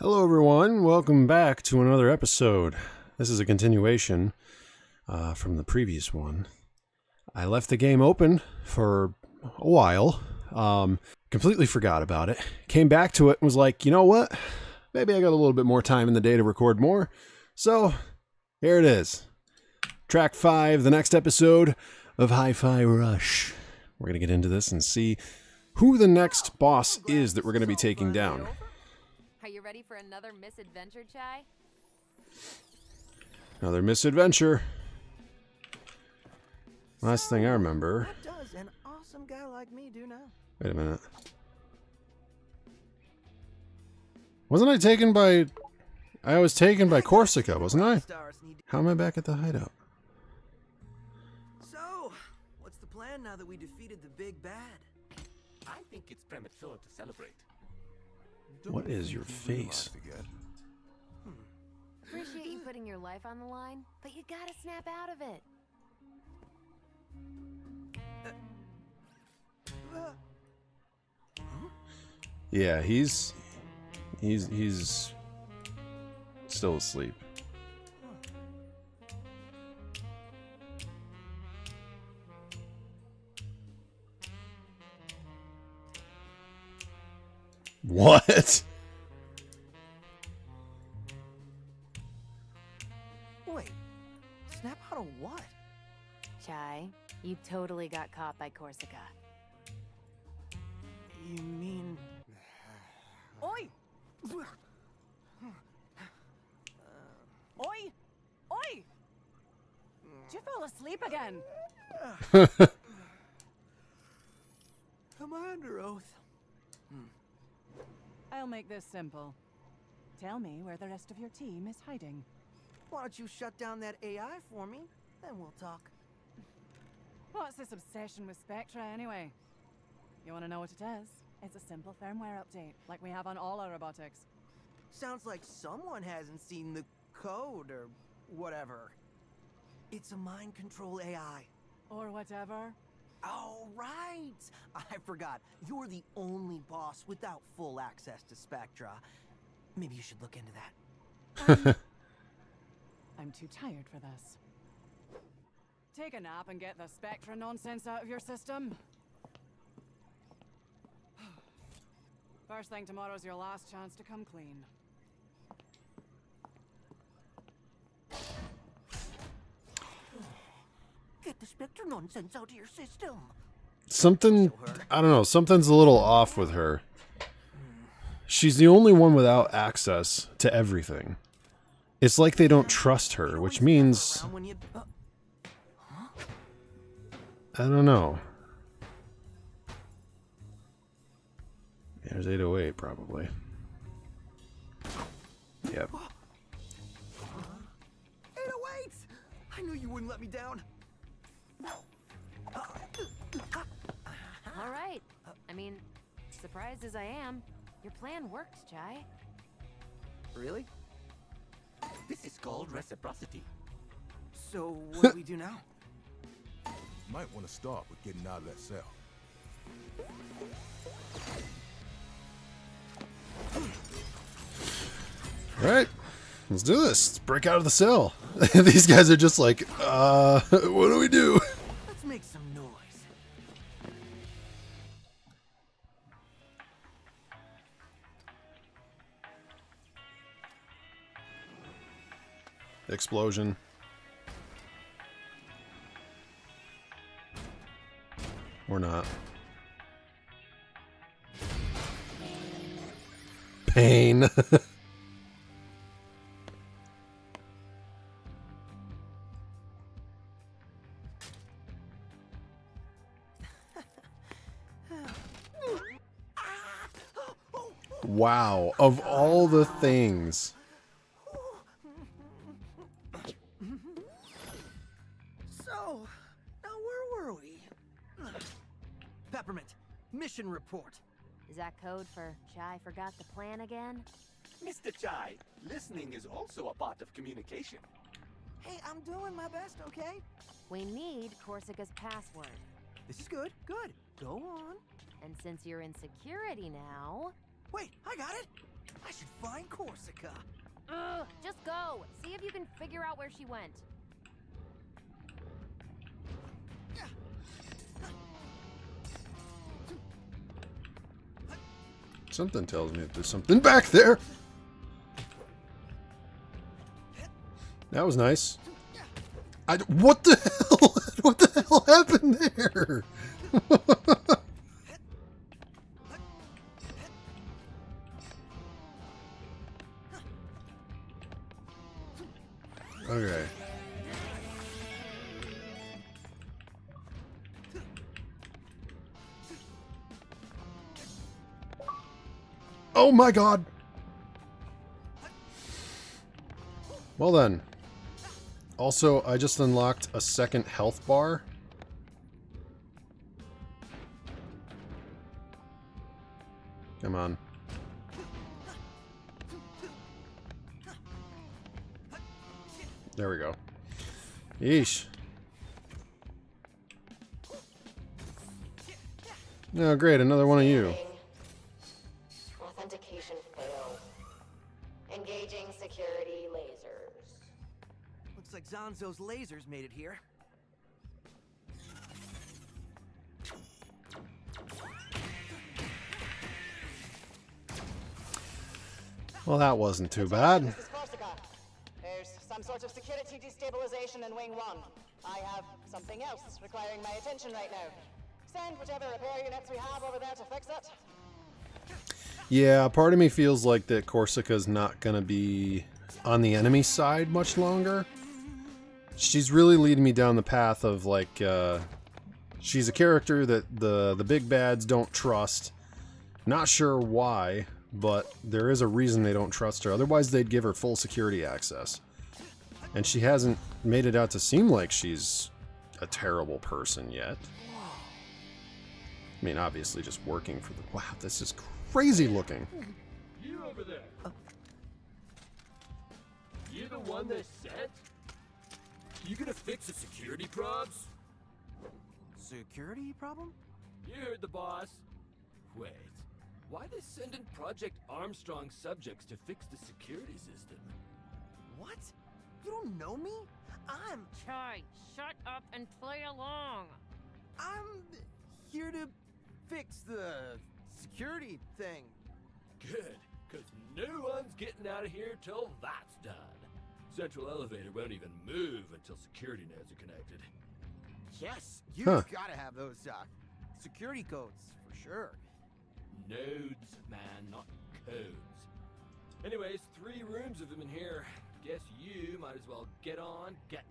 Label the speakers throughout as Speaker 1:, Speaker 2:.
Speaker 1: Hello, everyone. Welcome back to another episode. This is a continuation uh, from the previous one. I left the game open for a while, um, completely forgot about it. Came back to it and was like, you know what? Maybe I got a little bit more time in the day to record more. So here it is. Track five, the next episode of Hi Fi Rush. We're going to get into this and see who the next boss is that we're going to be taking down.
Speaker 2: Are you ready for another misadventure, Chai?
Speaker 1: Another misadventure. Last thing I remember.
Speaker 3: What does an awesome guy like me do now?
Speaker 1: Wait a minute. Wasn't I taken by. I was taken by Korsica, wasn't I? How am I back at the hideout?
Speaker 3: So, what's the plan now that we defeated the big bad?
Speaker 4: I think it's premature to celebrate.
Speaker 1: What is your face?
Speaker 2: Appreciate you putting your life on the line, but you gotta snap out of it.
Speaker 1: Yeah, he's. He's. He's. Still asleep. What?
Speaker 3: Wait, snap out of what?
Speaker 2: Chai, you totally got caught by Korsica.
Speaker 3: You mean? Oi!
Speaker 5: Oi! Oi! Did you fall asleep again?
Speaker 3: Am I under oath?
Speaker 5: I'll make this simple. Tell me where the rest of your team is hiding.
Speaker 3: Why don't you shut down that AI for me? Then we'll talk.
Speaker 5: What's this obsession with Spectra anyway? You want to know what it is? It's a simple firmware update, like we have on all our robotics.
Speaker 3: Sounds like someone hasn't seen the code or whatever. It's a mind control AI.
Speaker 5: Or whatever.
Speaker 3: Oh, right! I forgot. You're the only boss without full access to Spectra. Maybe you should look into that.
Speaker 5: I'm too tired for this. Take a nap and get the Spectra nonsense out of your system. First thing tomorrow's your last chance to come clean.
Speaker 3: Get the Spectra nonsense out of your system.
Speaker 1: Something. I don't know. Something's a little off with her. She's the only one without access to everything. It's like they don't trust her, which means.
Speaker 3: Around when you- uh,
Speaker 1: I don't know. There's 808, probably. Yep.
Speaker 3: 808! I knew you wouldn't let me down.
Speaker 2: All right. I mean, surprised as I am, your plan worked, Chai.
Speaker 3: Really?
Speaker 4: This is called reciprocity.
Speaker 3: So what do we do now?
Speaker 6: Might want to start with getting out of that cell.
Speaker 1: All right. Let's do this. Let's break out of the cell. These guys are just like, uh, what do we do? Explosion. Or not. Pain. wow. Of all the things.
Speaker 3: Report.
Speaker 2: Is that code for Chai forgot the plan again?
Speaker 4: Mr. Chai, listening is also a part of communication.
Speaker 3: Hey, I'm doing my best, okay?
Speaker 2: We need Korsica's password.
Speaker 3: This is good, good. Go on.
Speaker 2: And since you're in security now,
Speaker 3: Wait, I got it. I should find Korsica.
Speaker 2: Ugh, just go. See if you can figure out where she went.
Speaker 1: Something tells me that there's something back there. That was nice. I what the hell? What the hell happened there? Oh my god! Well then. Also, I just unlocked a second health bar. Come on. There we go. Yeesh. Oh, great, another one of you.
Speaker 3: Looks like Zanzo's lasers made it here.
Speaker 1: Well, that wasn't too bad.
Speaker 7: This is Korsica. There's some sort of security destabilization in Wing 1. I have something else requiring my attention right now. Send whichever repair units we have over there to fix it.
Speaker 1: Yeah, part of me feels like that Korsica's not going to be on the enemy side much longer. She's really leading me down the path of like uh, she's a character that the the big bads don't trust. Not sure why, but there is a reason they don't trust her. Otherwise, they'd give her full security access. And she hasn't made it out to seem like she's a terrible person yet. I mean, obviously, just working for the. Wow, this is crazy looking.
Speaker 4: You over there. You're the one they sent? You gonna fix the security probs?
Speaker 3: Security problem?
Speaker 4: You heard the boss. Wait, why they sending Project Armstrong subjects to fix the security system?
Speaker 3: What? You don't know me? I'm
Speaker 2: Chai, shut up and play along.
Speaker 3: I'm here to fix the security thing.
Speaker 4: Good, cause no one's getting out of here till that's done. Central elevator won't even move until security nodes are connected.
Speaker 3: Yes, you
Speaker 1: Huh.
Speaker 3: gotta have those uh, security codes for sure.
Speaker 4: Nodes, man, not codes. Anyways, three rooms of them in here. Guess you might as well get on getting.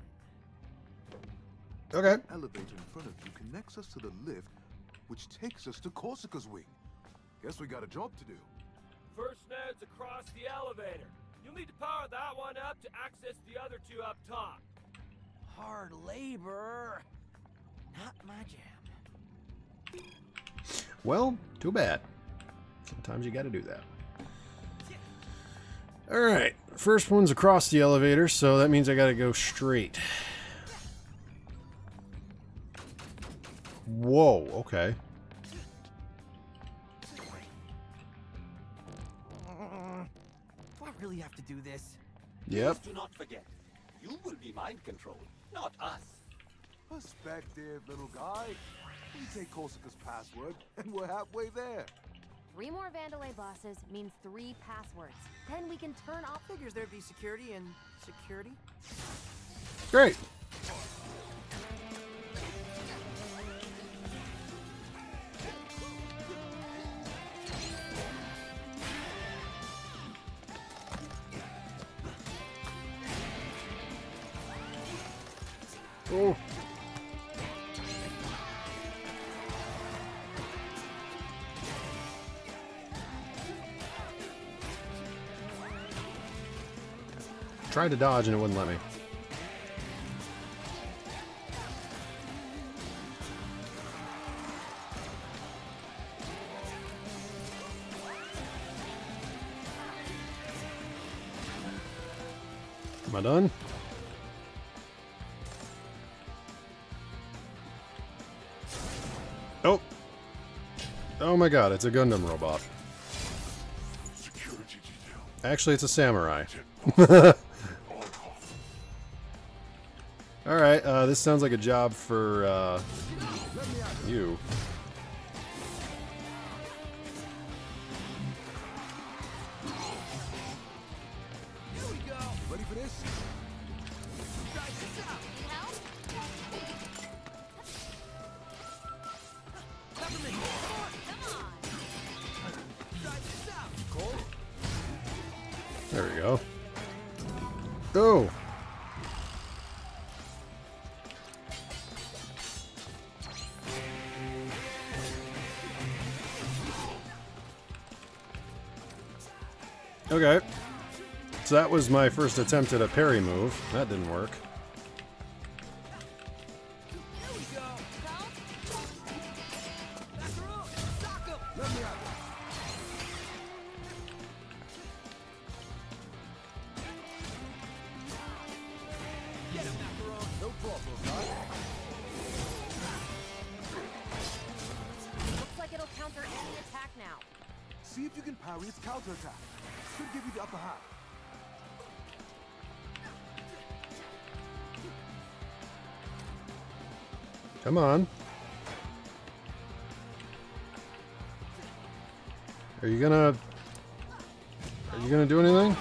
Speaker 1: Okay.
Speaker 6: Elevator in front of you connects us to the lift, which takes us to Korsica's wing. Guess we got a job to do.
Speaker 4: First node's across the elevator. You'll need to power that one up to access the other two up top.
Speaker 3: Hard labor. Not my jam.
Speaker 1: Well, too bad. Sometimes you gotta do that. Alright, first one's across the elevator, so that means I gotta go straight. Whoa, okay.
Speaker 3: Really have to do this?
Speaker 1: Yep.
Speaker 4: Do not forget, you will be mind controlled, not us.
Speaker 6: Perspective, little guy. We take Korsica's password, and we're halfway there.
Speaker 2: Three more Vandelay bosses means three passwords. Then we can turn off.
Speaker 3: Figures there'd be security and security.
Speaker 1: Great. Tried to dodge and it wouldn't let me. Am I done? Oh. Oh my god, it's a Gundam robot. Actually, it's a samurai. this sounds like a job for uh, you. Was my first attempt at a parry move. That didn't work. Come on. Are you gonna... Are you gonna do anything?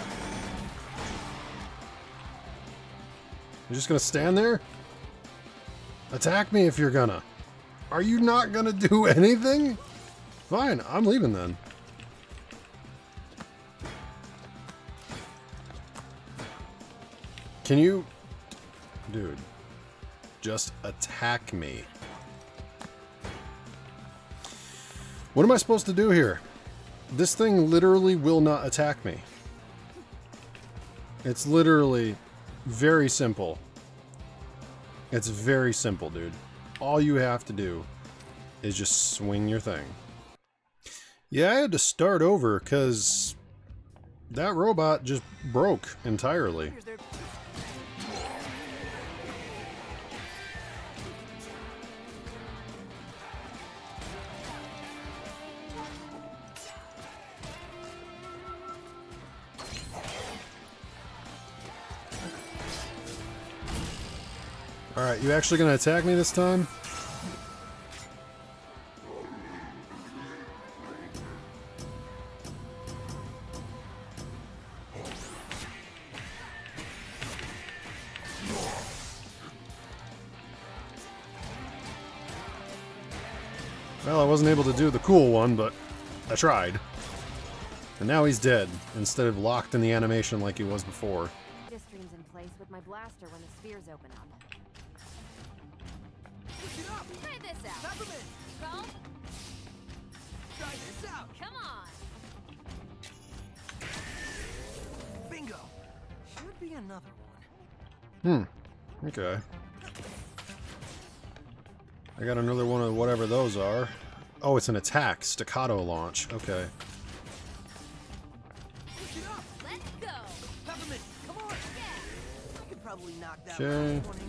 Speaker 1: You're just gonna stand there? Attack me if you're gonna. Are you not gonna do anything? Fine, I'm leaving then. Can you... Dude. Just attack me. What am I supposed to do here? This thing literally will not attack me. It's literally very simple. It's very simple, dude. All you have to do is just swing your thing. Yeah, I had to start over because that robot just broke entirely. Alright, you actually gonna attack me this time? Well, I wasn't able to do the cool one, but I tried. And now he's dead, instead of locked in the animation like he was before.
Speaker 2: In place with my blaster when the spheres open up. Try this out. Go.
Speaker 3: Try this out.
Speaker 2: Come on.
Speaker 3: Bingo. Should be another one.
Speaker 1: Hmm. Okay. I got another one of whatever those are. Oh, it's an attack. Staccato launch. Okay.
Speaker 2: Let's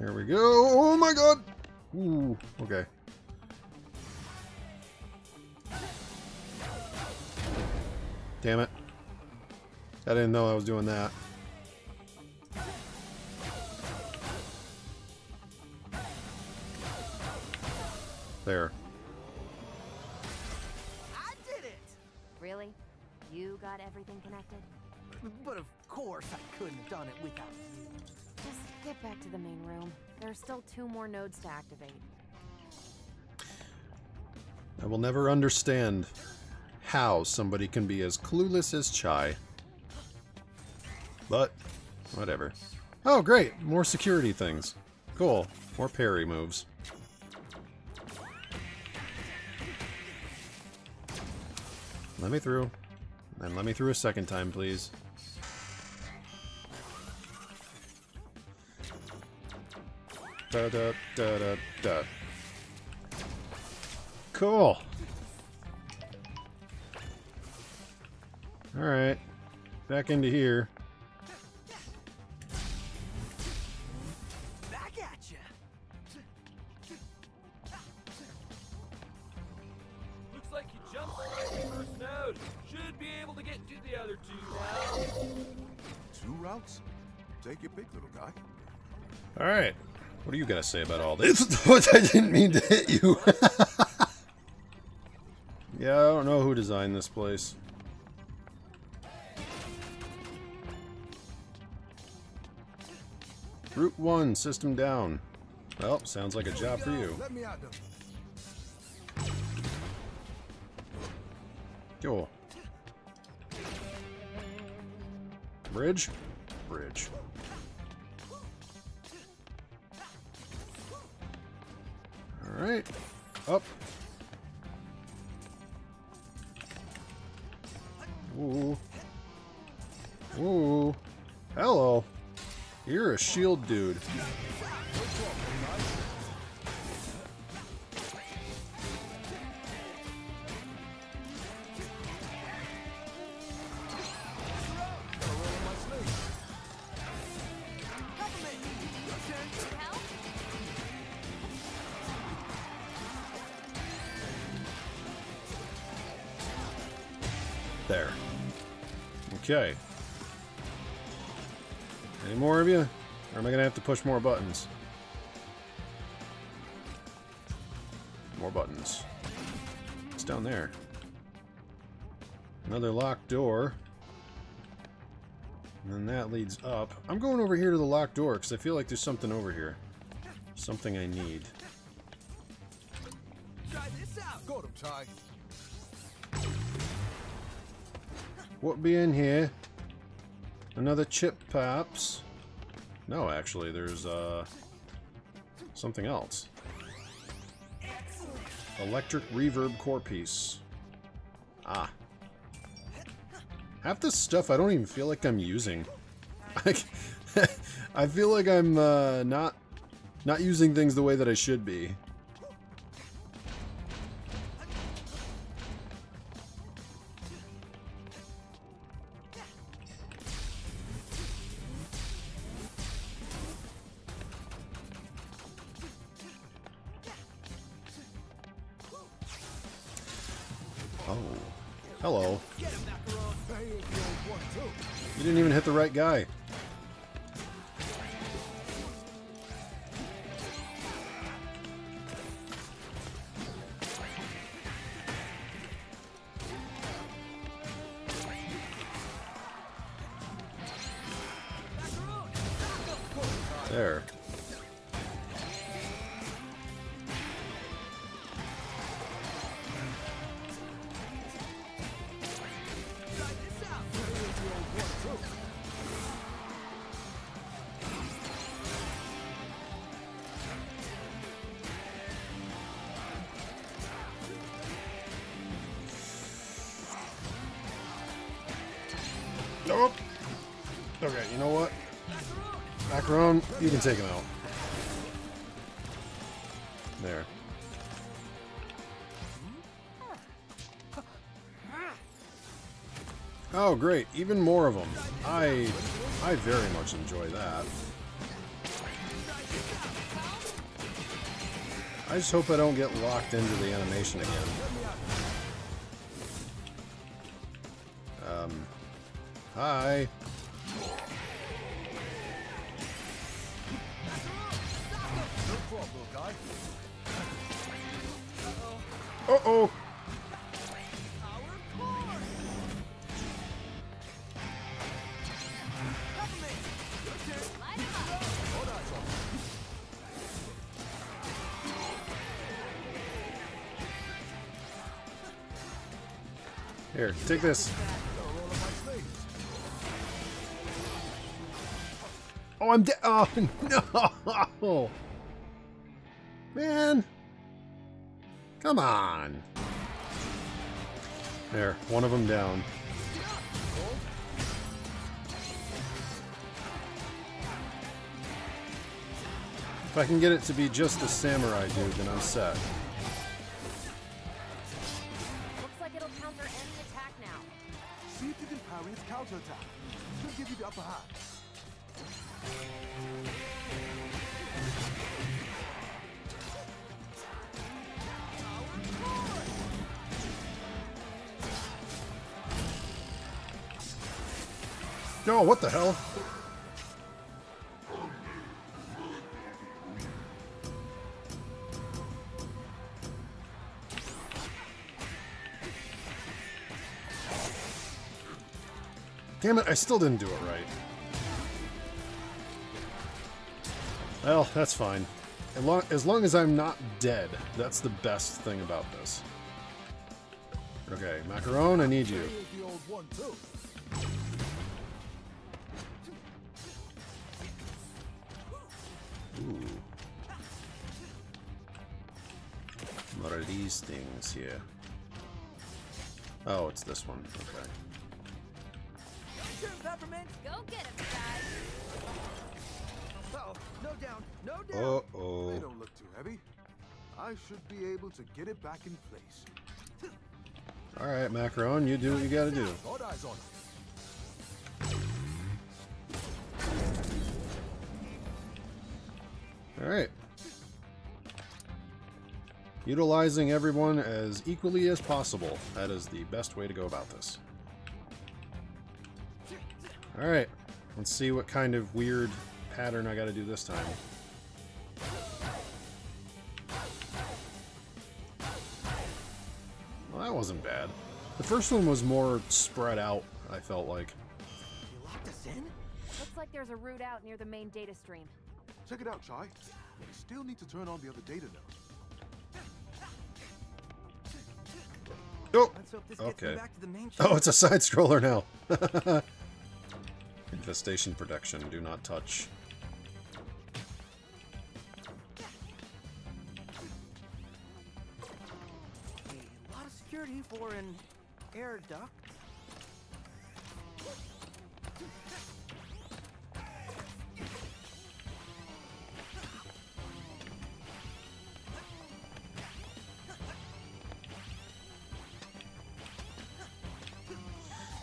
Speaker 3: last one in here.
Speaker 1: Here we go. Oh my god! Ooh. Okay. Damn it. I didn't know I was doing that. There.
Speaker 3: I did it.
Speaker 2: Really? You got everything connected?
Speaker 3: But of course I couldn't have done it without you.
Speaker 2: Just get back to the main room. There are still two more nodes to activate.
Speaker 1: I will never understand how somebody can be as clueless as Chai. But, whatever. Oh, great! More security things. Cool. More parry moves. Let me through. And let me through a second time, please. Da da da da da. Cool. Alright. Back into here. Gonna say about all this? I didn't mean to hit you. yeah, I don't know who designed this place. Route 1, system down. Well, sounds like a job for you.
Speaker 6: Let me out though.
Speaker 1: Cool. Bridge? Bridge. Alright. Up. Ooh. Ooh. Hello. You're a shield dude. Push more buttons? More buttons. It's down there. Another locked door. And then that leads up. I'm going over here to the locked door because I feel like there's something over here. Something I need.
Speaker 6: Try this out. Got him, Ty.
Speaker 1: What be in here? Another chip, perhaps? No, actually, there's, uh... Something else. Electric reverb core piece. Ah. Half this stuff I don't even feel like I'm using. I feel like I'm, uh, not... Not using things the way that I should be. There. Macaron, you can take him out. There. Oh, great. Even more of them. I, I very much enjoy that. I just hope I don't get locked into the animation again. Um, hi. Take this. Oh, I'm dead. Oh, no. Man. Come on. There, one of them down. If I can get it to be just a samurai dude, then I'm set. Damn it, I still didn't do it right. Well, that's fine. As long, as long as I'm not dead, that's the best thing about this. Okay, Macaron, I need you. Ooh. What are these things here? Oh, it's this one. Okay.
Speaker 3: Turn peppermint.
Speaker 2: Go get him, guys.
Speaker 3: Oh, Uh-oh, no down, no down.
Speaker 6: They
Speaker 1: Uh-oh.
Speaker 6: don't look too heavy. I should be able to get it back in place.
Speaker 1: Alright, Macaron, you do what you gotta do.
Speaker 6: All eyes on.
Speaker 1: Alright. Utilizing everyone as equally as possible. That is the best way to go about this. Alright. Let's see what kind of weird pattern I gotta do this time. Well, that wasn't bad. The first one was more spread out, I felt like.
Speaker 3: You locked us in?
Speaker 2: Looks like there's a route out near the main data stream.
Speaker 6: Check it out, Chai. We still need to turn on the other data node.
Speaker 1: Oh!
Speaker 3: Let's hope this
Speaker 1: Okay.
Speaker 3: me back to the main
Speaker 1: Oh, it's a side scroller now. Infestation protection. Do not touch.
Speaker 3: A lot of security for an air duct.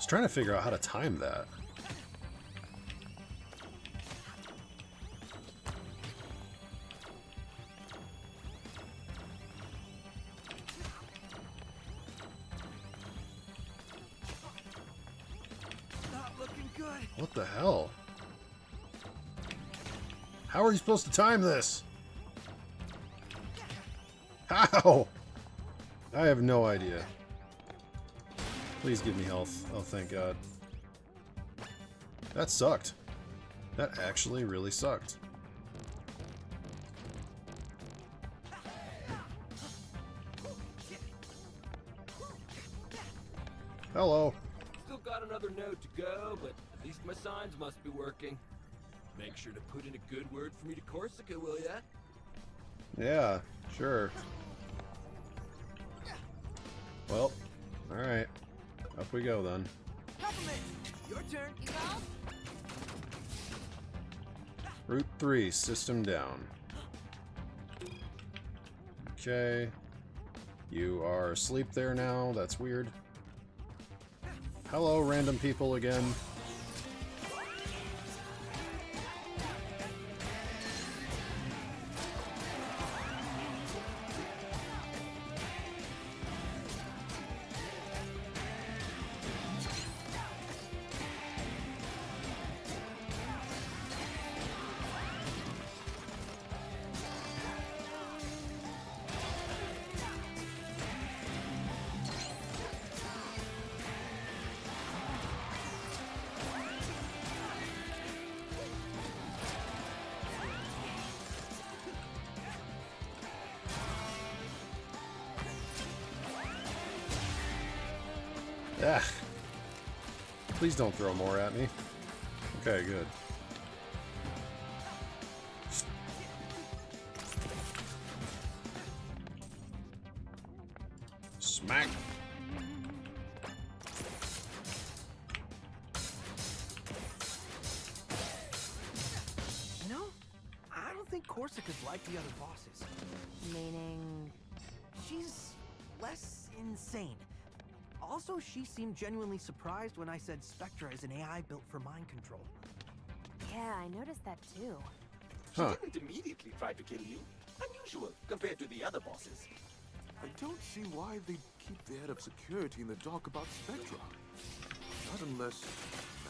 Speaker 1: Trying to figure out how to time that. Are you supposed to time this? How? I have no idea. Please give me health. Oh, thank God. That sucked. That actually really sucked. Hello.
Speaker 4: Still got another node to go, but at least my signs must be working. Make sure to put in a good word for me to Korsica, will ya?
Speaker 1: Yeah, sure. Well, alright. Up we go then.
Speaker 3: Peppermint, your turn.
Speaker 2: You go?
Speaker 1: Route 3, system down. Okay. You are asleep there now. That's weird. Hello, random people again. Ah. Please don't throw more at me. Okay, good.
Speaker 3: She seemed genuinely surprised when I said Spectra is an AI built for mind control.
Speaker 2: Yeah, I noticed that too.
Speaker 1: Huh.
Speaker 8: She didn't immediately try to kill you. Unusual compared to the other bosses.
Speaker 6: I don't see why they keep the head of security in the dark about Spectra. Not unless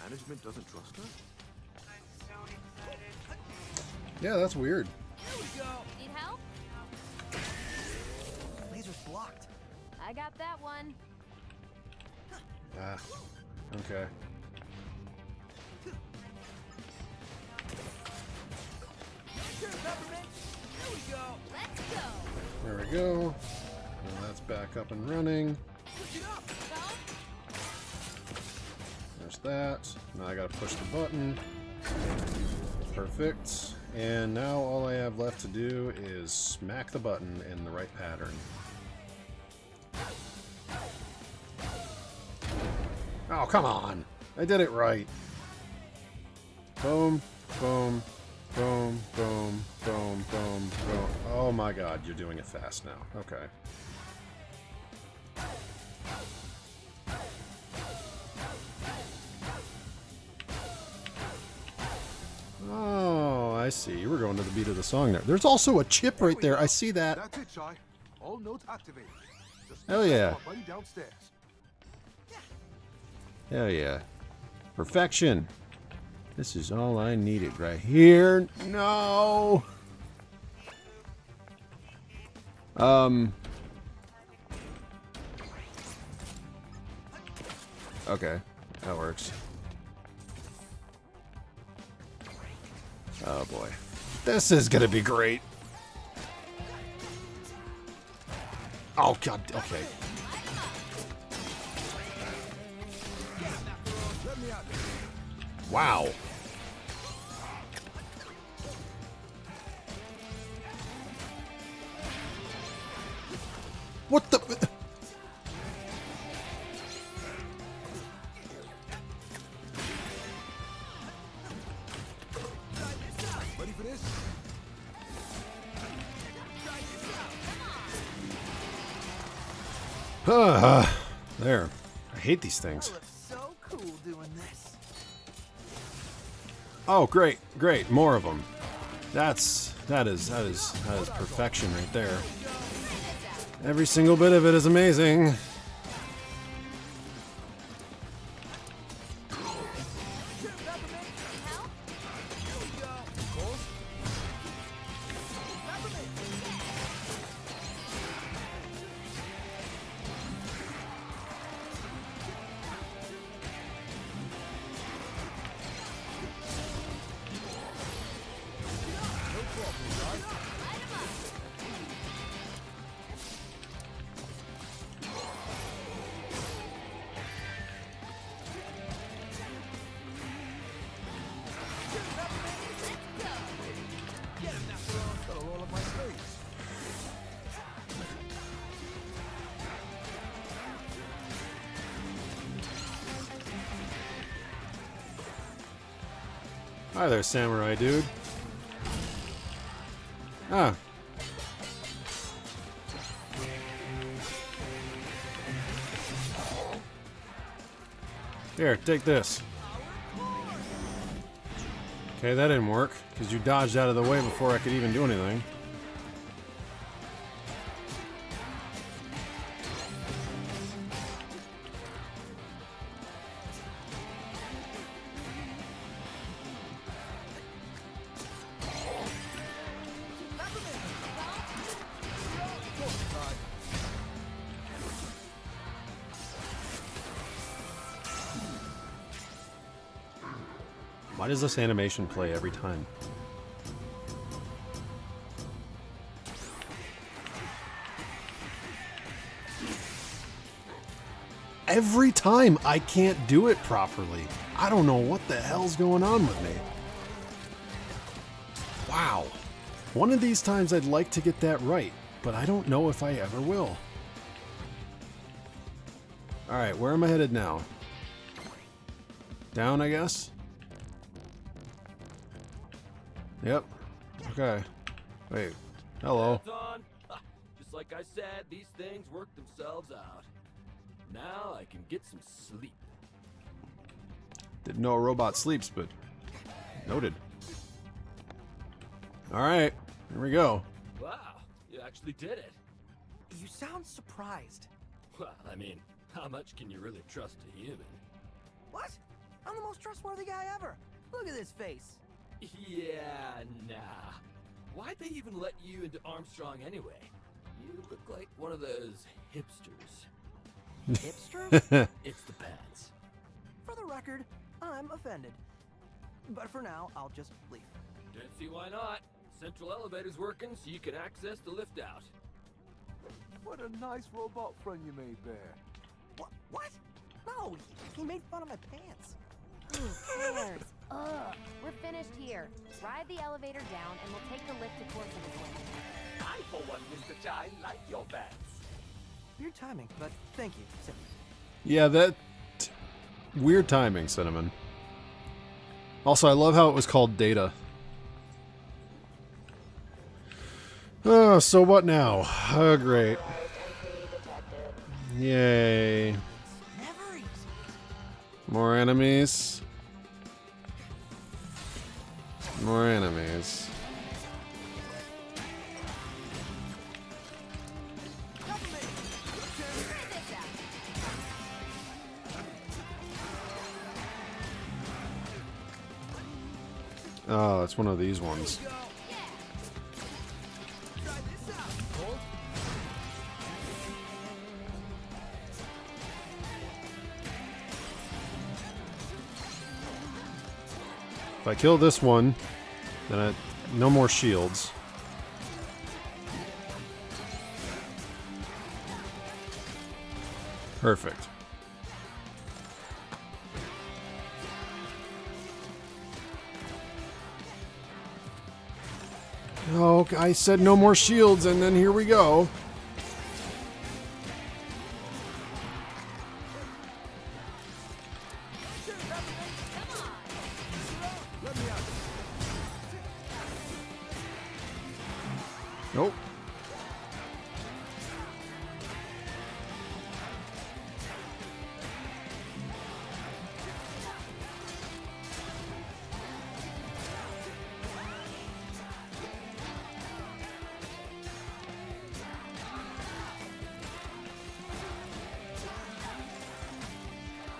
Speaker 6: management doesn't trust her?
Speaker 1: Yeah, that's weird. Here we go.
Speaker 2: Need help?
Speaker 3: Laser's blocked.
Speaker 2: I got that one.
Speaker 1: Ah, okay. There we go. Now that's back up and running. There's that. Now I gotta push the button. Perfect. And now all I have left to do is smack the button in the right pattern. Oh, come on! I did it right. Boom, boom, boom, boom, boom, boom, boom. Oh my god, you're doing it fast now. Okay. Oh, I see. You were going to the beat of the song there. There's also a chip right there. I see that.
Speaker 6: That's it, Chai. All notes activated. Just
Speaker 1: Hell yeah. Hell yeah. Perfection. This is all I needed right here. No. Um. Okay, that works. Oh boy. This is gonna be great. Oh god, okay. Wow. What the? Ah, there. I hate these things. Oh, great, great, more of them. That's that is that is that is perfection right there. Every single bit of it is amazing. Samurai dude. Ah. Here, take this. Okay, that didn't work, because you dodged out of the way before I could even do anything. Does this animation play every time? Every time I can't do it properly. I don't know what the hell's going on with me. Wow. One of these times I'd like to get that right, but I don't know if I ever will. Alright, where am I headed now? Down, I guess? Yep. Okay. Wait. Hello.
Speaker 4: On. Ah, just like I said, these things work themselves out. Now I can get some sleep.
Speaker 1: Didn't know a robot sleeps, but noted. Alright. Here we go.
Speaker 4: Wow, you actually did it.
Speaker 3: You sound surprised.
Speaker 4: Well, I mean, how much can you really trust a human?
Speaker 3: What? I'm the most trustworthy guy ever. Look at this face.
Speaker 4: Yeah, nah. Why'd they even let you into Armstrong anyway? You look like one of those hipsters.
Speaker 3: Hipster?
Speaker 4: It's the pants.
Speaker 3: for the record, I'm offended. But for now, I'll just leave.
Speaker 4: Don't see why not. Central elevator's working, so you can access the lift out.
Speaker 6: What a nice robot friend you made there.
Speaker 3: What? What? No, he made fun of my pants.
Speaker 2: Who cares? Ugh. We're finished here. Ride the elevator down, and we'll take the lift to Korsica's Wing.
Speaker 8: I, for one, Mr. Chai, like your pants.
Speaker 3: Weird timing, but thank you, Cinnamon.
Speaker 1: Yeah, that weird timing, cinnamon. Also, I love how it was called data. Oh, so what now? Oh, great. Yay. More enemies. More enemies. Oh, it's one of these ones. If I kill this one, then I, no more shields. Perfect. Oh, I said no more shields, and then here we go.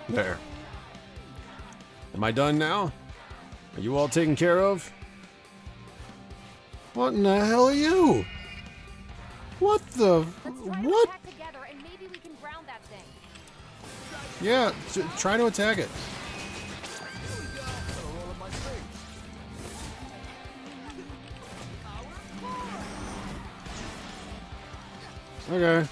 Speaker 1: There. Am I done now? Are you all taken care of? What in the hell are you? What the?
Speaker 2: Let's try to
Speaker 1: What?
Speaker 2: attack together, and maybe we can ground that thing.
Speaker 1: Yeah, try to attack it. Okay.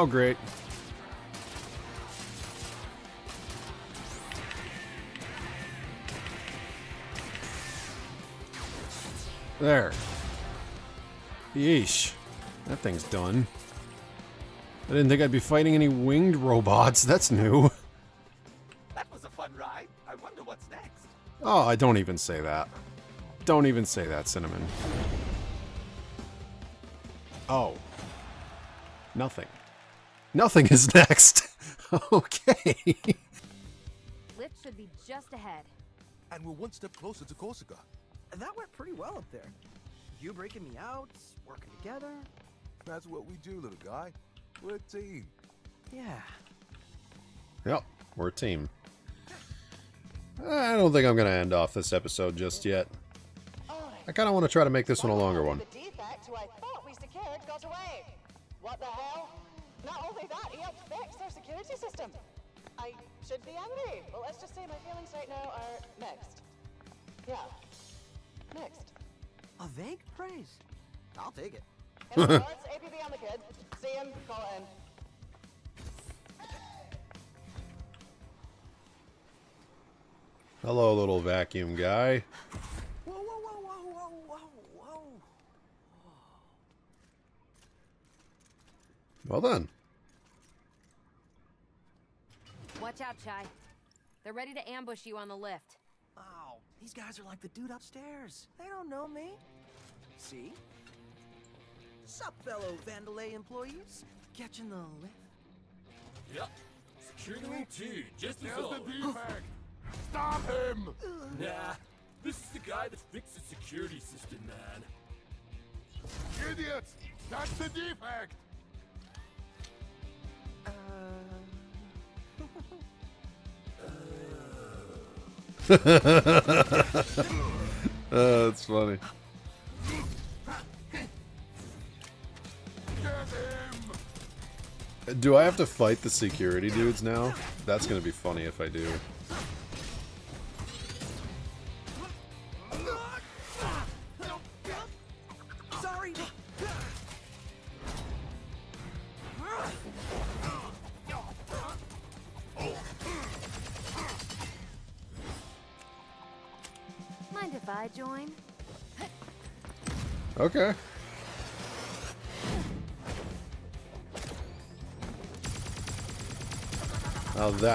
Speaker 1: Oh, great. There. Yeesh. That thing's done. I didn't think I'd be fighting any winged robots. That's new.
Speaker 8: That was a fun ride. I wonder what's next.
Speaker 1: Oh, I don't even say that. Don't even say that, Cinnamon. Oh. Nothing. Nothing is next. okay.
Speaker 2: Lift should be just ahead.
Speaker 6: And we're one step closer to Korsica.
Speaker 3: That went pretty well up there. You breaking me out, working together.
Speaker 6: That's what we do, little guy. We're a team.
Speaker 3: Yeah.
Speaker 1: Yep, we're a team. I don't think I'm going to end off this episode just yet. I kind of want to try to make this one a longer one.
Speaker 7: The defect who I thought we secured got away. What the hell? Not only that, he helped fix their security system. I should be angry. Well, let's just say my feelings right now are mixed. Yeah. Mixed.
Speaker 3: A vague praise. I'll take it.
Speaker 7: In other APB on the kid. See him, call in.
Speaker 1: Hello, little vacuum guy.
Speaker 3: Whoa, whoa, whoa, whoa, whoa, whoa, whoa.
Speaker 1: Well done.
Speaker 2: Watch out, Chai. They're ready to ambush you on the lift.
Speaker 3: Oh, these guys are like the dude upstairs. They don't know me. See? Sup, fellow Vandelay employees? Catching the lift?
Speaker 4: Yep. Security Wing 2, just as
Speaker 6: There's the defect! Stop him!
Speaker 4: Nah, this is the guy that fixed the security system, man.
Speaker 6: Idiots! That's the defect!
Speaker 3: Uh...
Speaker 1: Uh, that's funny. Do I have to fight the security dudes now? That's gonna be funny if I do.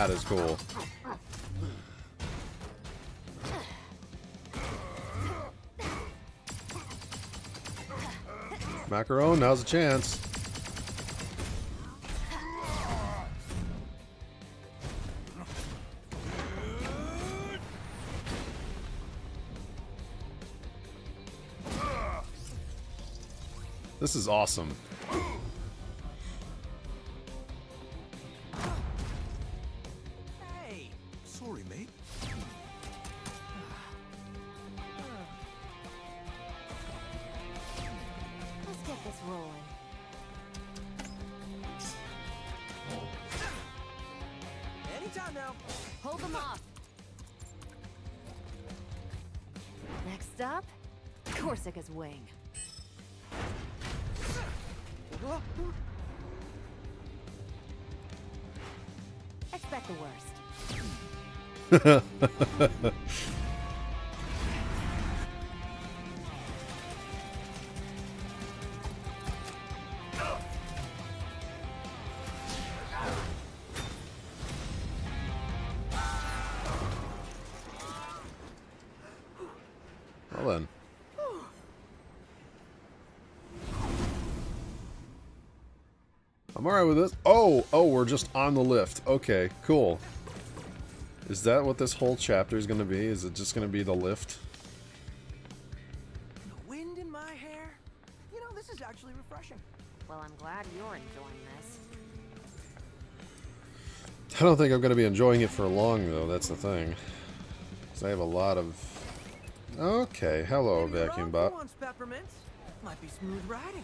Speaker 1: That is cool. Macaron, now's a chance. This is awesome. Well then. I'm alright with this. Oh, oh, we're just on the lift. Okay, cool. Is that what this whole chapter is going to be? Is it just going to be the lift?
Speaker 3: The wind in my hair? You know, this is actually refreshing.
Speaker 2: Well, I'm glad you're enjoying this.
Speaker 1: I don't think I'm going to be enjoying it for long, though. That's the thing. Because I have a lot of... Okay, hello, vacuum
Speaker 3: wrong
Speaker 1: bot.
Speaker 3: for once, Peppermint. Might be smooth riding.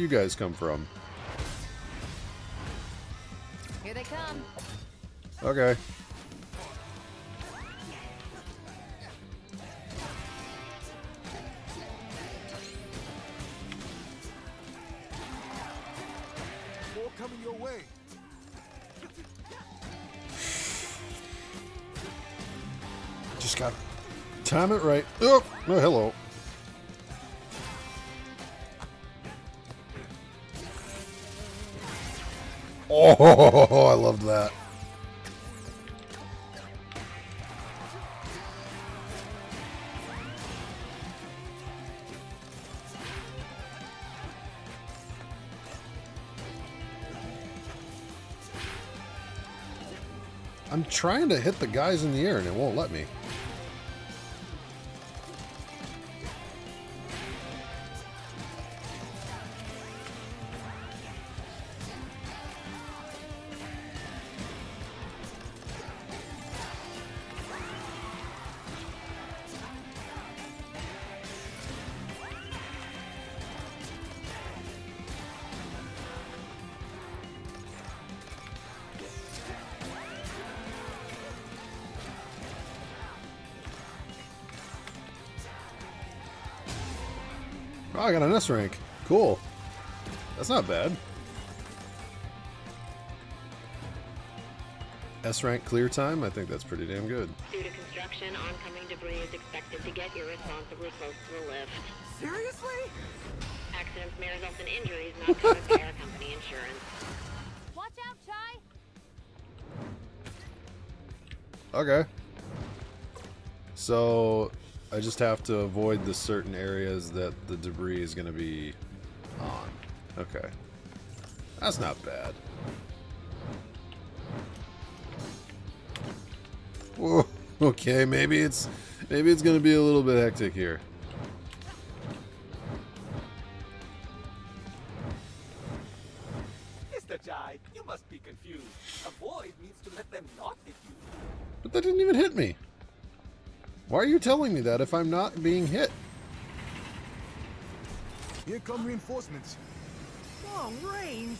Speaker 1: You guys come from?
Speaker 2: Here they come.
Speaker 1: Okay.
Speaker 6: More coming your way.
Speaker 1: Just got time it right. Oh, oh hello. Oh, I loved that. I'm trying to hit the guys in the air and it won't let me. I got an S rank. Cool. That's not bad. S rank clear time? I think that's pretty damn good.
Speaker 9: Due to construction, oncoming debris is expected to get irresponsibly close to the lift.
Speaker 3: Seriously?
Speaker 9: accidents may result in injuries not covered by our company insurance.
Speaker 2: Watch out, Chai!
Speaker 1: Okay. So I just have to avoid the certain areas that the debris is going to be on. Okay. That's not bad. Whoa. Okay, maybe it's maybe it's going to be a little bit hectic here. Telling me that if I'm not being hit?
Speaker 6: Here come reinforcements.
Speaker 3: Long range?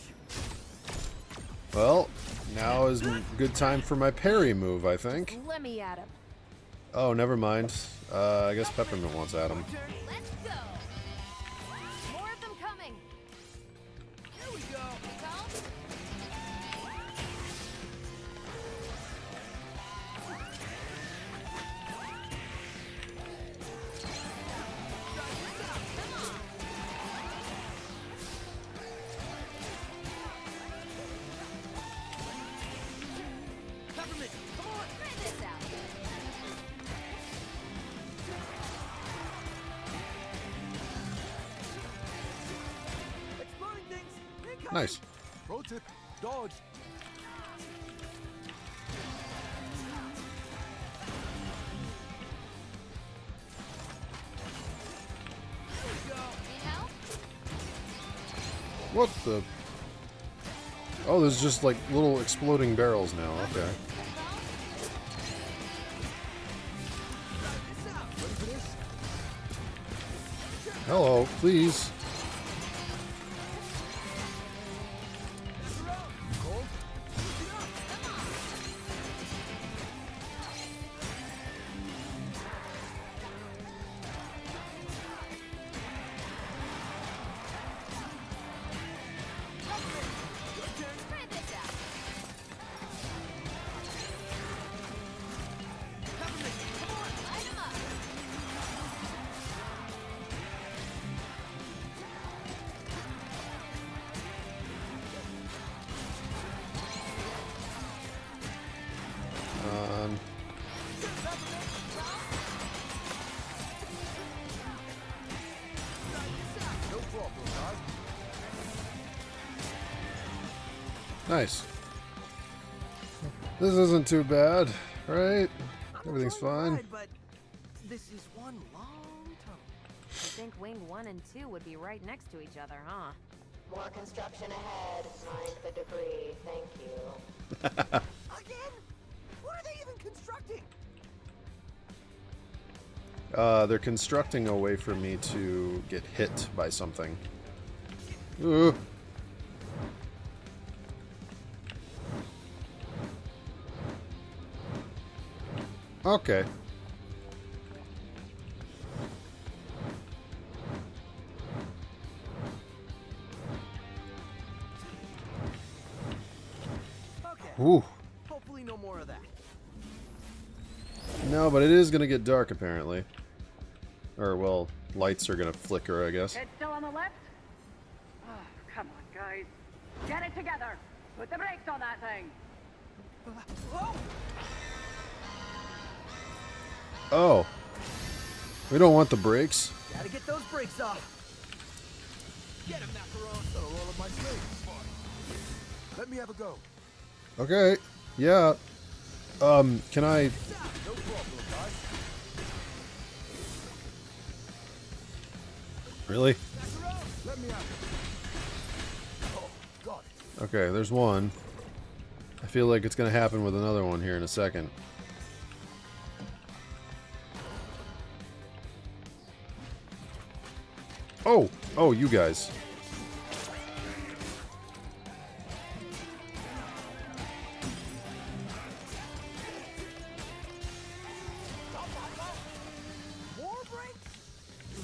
Speaker 1: Well, now is a good time for my parry move, I think.
Speaker 2: Let me at him.
Speaker 1: Oh, never mind. Uh, I guess Peppermint wants Adam.
Speaker 2: Let's
Speaker 1: Nice.
Speaker 6: Pro tip, dodge.
Speaker 1: What the? Oh, there's just like little exploding barrels now. Okay. Hello, please.
Speaker 2: This
Speaker 1: isn't too bad, right? Everything's fine.
Speaker 3: ride, but this is one long tunnel.
Speaker 2: I think Wing 1 and 2 would be right next to each other, huh?
Speaker 9: More construction ahead. Mind the debris. Thank you.
Speaker 3: Again? What are they even constructing?
Speaker 1: Uh, they're constructing a way for me to get hit by something. Ooh. Okay. Ooh.
Speaker 3: Hopefully no more of that.
Speaker 1: No, but it is gonna get dark apparently. Or well, lights are gonna flicker, I guess. Don't want the brakes.
Speaker 3: Gotta get those brakes off. Get him, Macaron.
Speaker 6: Gotta roll up my sleeves. Let me have a go.
Speaker 1: Okay. Yeah. Um, can I
Speaker 6: No problem,
Speaker 1: really?
Speaker 6: Let me have. Oh, it.
Speaker 1: Okay, there's one. I feel like it's gonna happen with another one here in a second. Oh, oh, you guys.
Speaker 3: More brakes?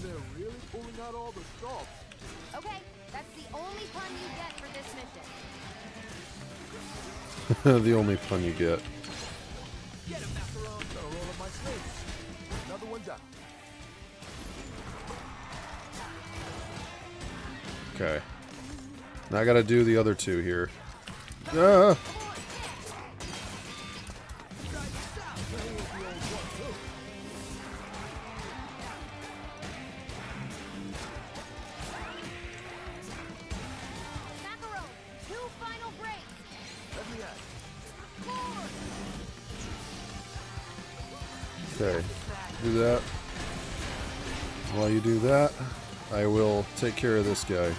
Speaker 6: They're really pulling out all the stops.
Speaker 2: The only pun you get
Speaker 1: I gotta do the other two here. Okay. Do that. While you do that, I will take care of this guy.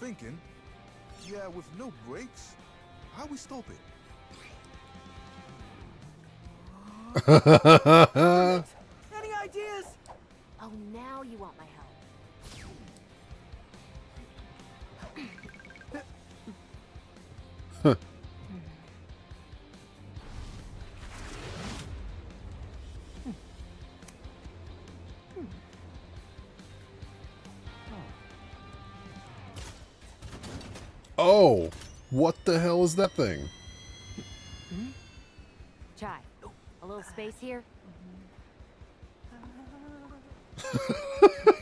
Speaker 6: Thinking, yeah, with no brakes, how we stop it?
Speaker 1: is that thing? Mm-hmm.
Speaker 2: Chai, a little space here.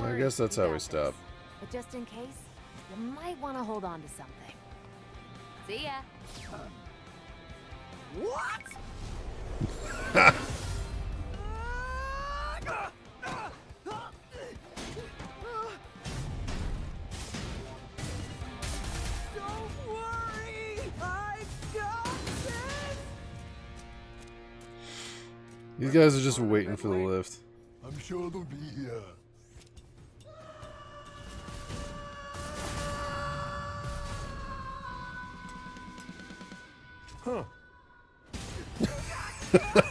Speaker 1: I guess that's how we stop.
Speaker 2: But just in case, you might want to hold on to something. See ya.
Speaker 3: What?
Speaker 1: These guys are just waiting for the lift.
Speaker 6: I'm sure they'll be here.
Speaker 9: You've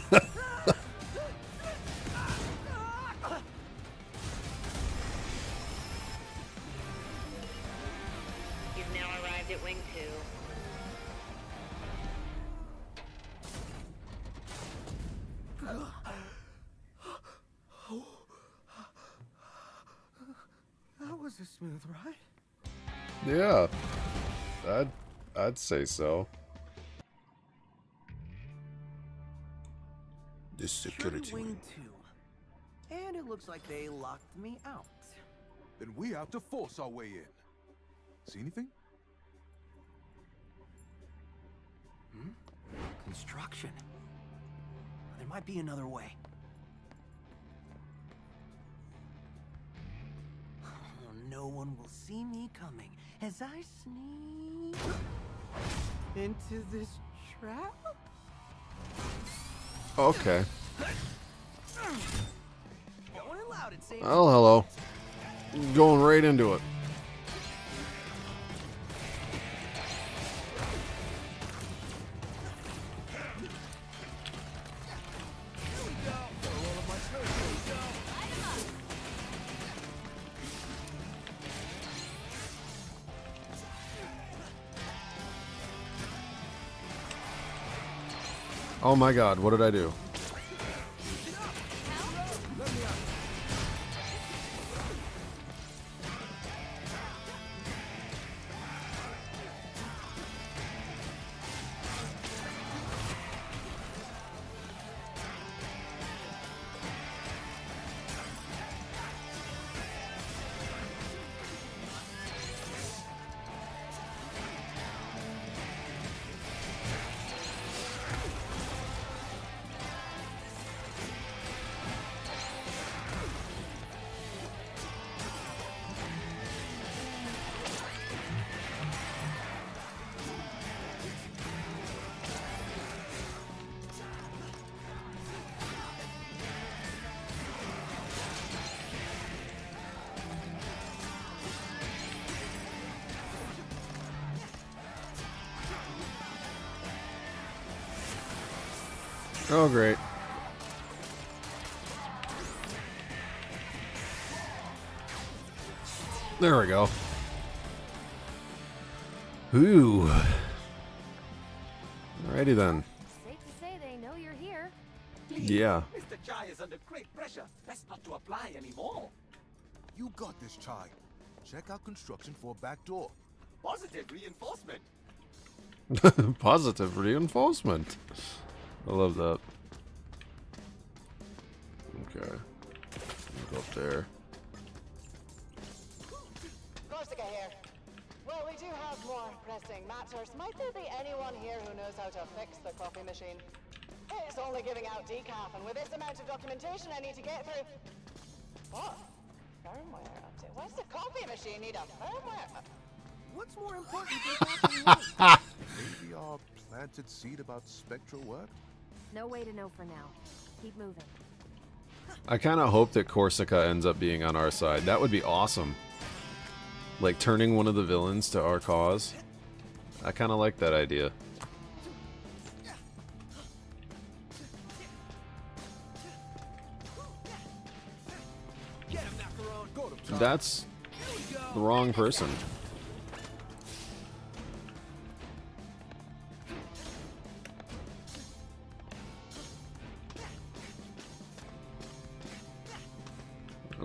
Speaker 1: I'd say so. This security
Speaker 3: wing
Speaker 1: wing.
Speaker 3: two. And it looks like they locked me out.
Speaker 6: Then we have to force our way in. See anything? Hmm?
Speaker 3: Construction. There might be another way. Oh, no one will see me coming as I sneak into this trap.
Speaker 1: Okay.
Speaker 3: Going in loud and saying
Speaker 1: Well, hello. Going right into it. Oh my god, what did I do? Oh, great. There we go. Ooh. Alrighty then.
Speaker 2: Safe to say they know you're here.
Speaker 1: Yeah.
Speaker 8: Mr. Chai is under great pressure. Best not to apply anymore.
Speaker 6: You got this, Chai. Check out construction for a back door.
Speaker 8: Positive reinforcement.
Speaker 1: Positive reinforcement. I love that. Okay. Go up there.
Speaker 7: Korsica here. Well, we do have more pressing matters. Might there be anyone here who knows how to fix the coffee machine? It's only giving out decaf, and with this amount of documentation I need to get through... What? Firmware update? Why does the coffee machine need a firmware?
Speaker 3: What's more important than that?
Speaker 6: Maybe our planted seed about spectral work?
Speaker 2: No way to know for now. Keep moving.
Speaker 1: I kind of hope that Korsica ends up being on our side. That would be awesome. Like turning one of the villains to our cause. I kind of like that idea. That's the wrong person.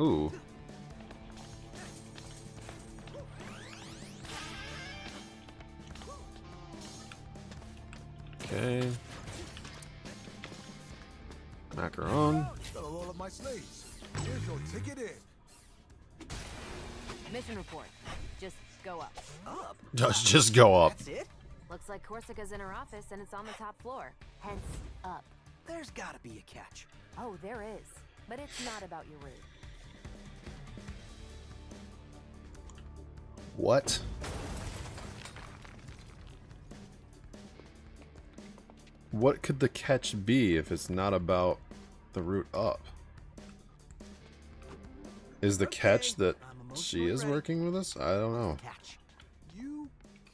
Speaker 1: Ooh. Okay. Macaron.
Speaker 6: Gotta roll up my sleeves. Here's your ticket in.
Speaker 2: Mission report. Just go up.
Speaker 3: Up.
Speaker 1: Just, just go up.
Speaker 3: That's it?
Speaker 2: Looks like Korsica's in her office and it's on the top floor. Hence, up.
Speaker 3: There's gotta be a catch.
Speaker 2: Oh, there is. But it's not about your route.
Speaker 1: What? What could the catch be if it's not about the route up? Is the catch that she is
Speaker 3: ready.
Speaker 1: working with us? I don't know.
Speaker 3: Catch.
Speaker 6: You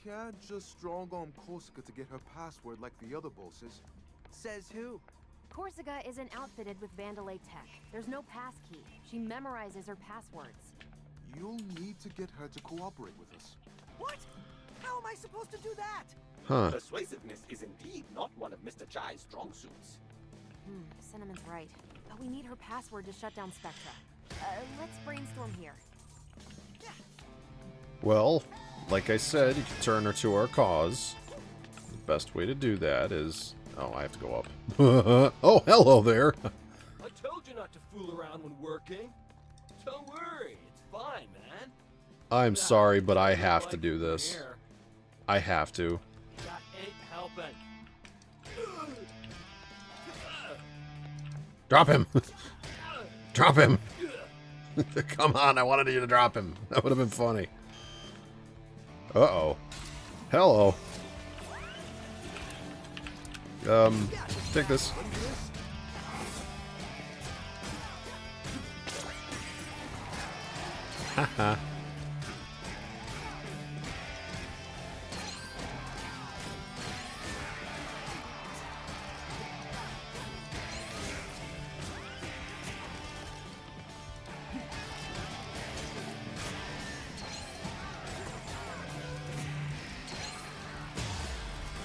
Speaker 6: can't just strong arm Korsica to get her password like the other bosses.
Speaker 3: Says who?
Speaker 2: Korsica isn't outfitted with Vandelay tech. There's no pass key. She memorizes her passwords.
Speaker 6: You'll need to get her to cooperate with us.
Speaker 3: What? How am I supposed to do that?
Speaker 1: Huh.
Speaker 8: Persuasiveness is indeed not one of Mr. Chai's strong suits.
Speaker 2: Hmm, Cinnamon's right. But we need her password to shut down Spectra. Uh, let's brainstorm here.
Speaker 1: Well, like I said, you can turn her to our cause. The best way to do that is... Oh, I have to go up. oh, hello there.
Speaker 4: I told you not to fool around when working. Don't worry, man.
Speaker 1: I'm sorry, but I have to do this. I have to.
Speaker 4: That ain't helping.
Speaker 1: Drop him! drop him! Come on, I wanted you to drop him. That would have been funny. Uh-oh. Hello. Um, take this.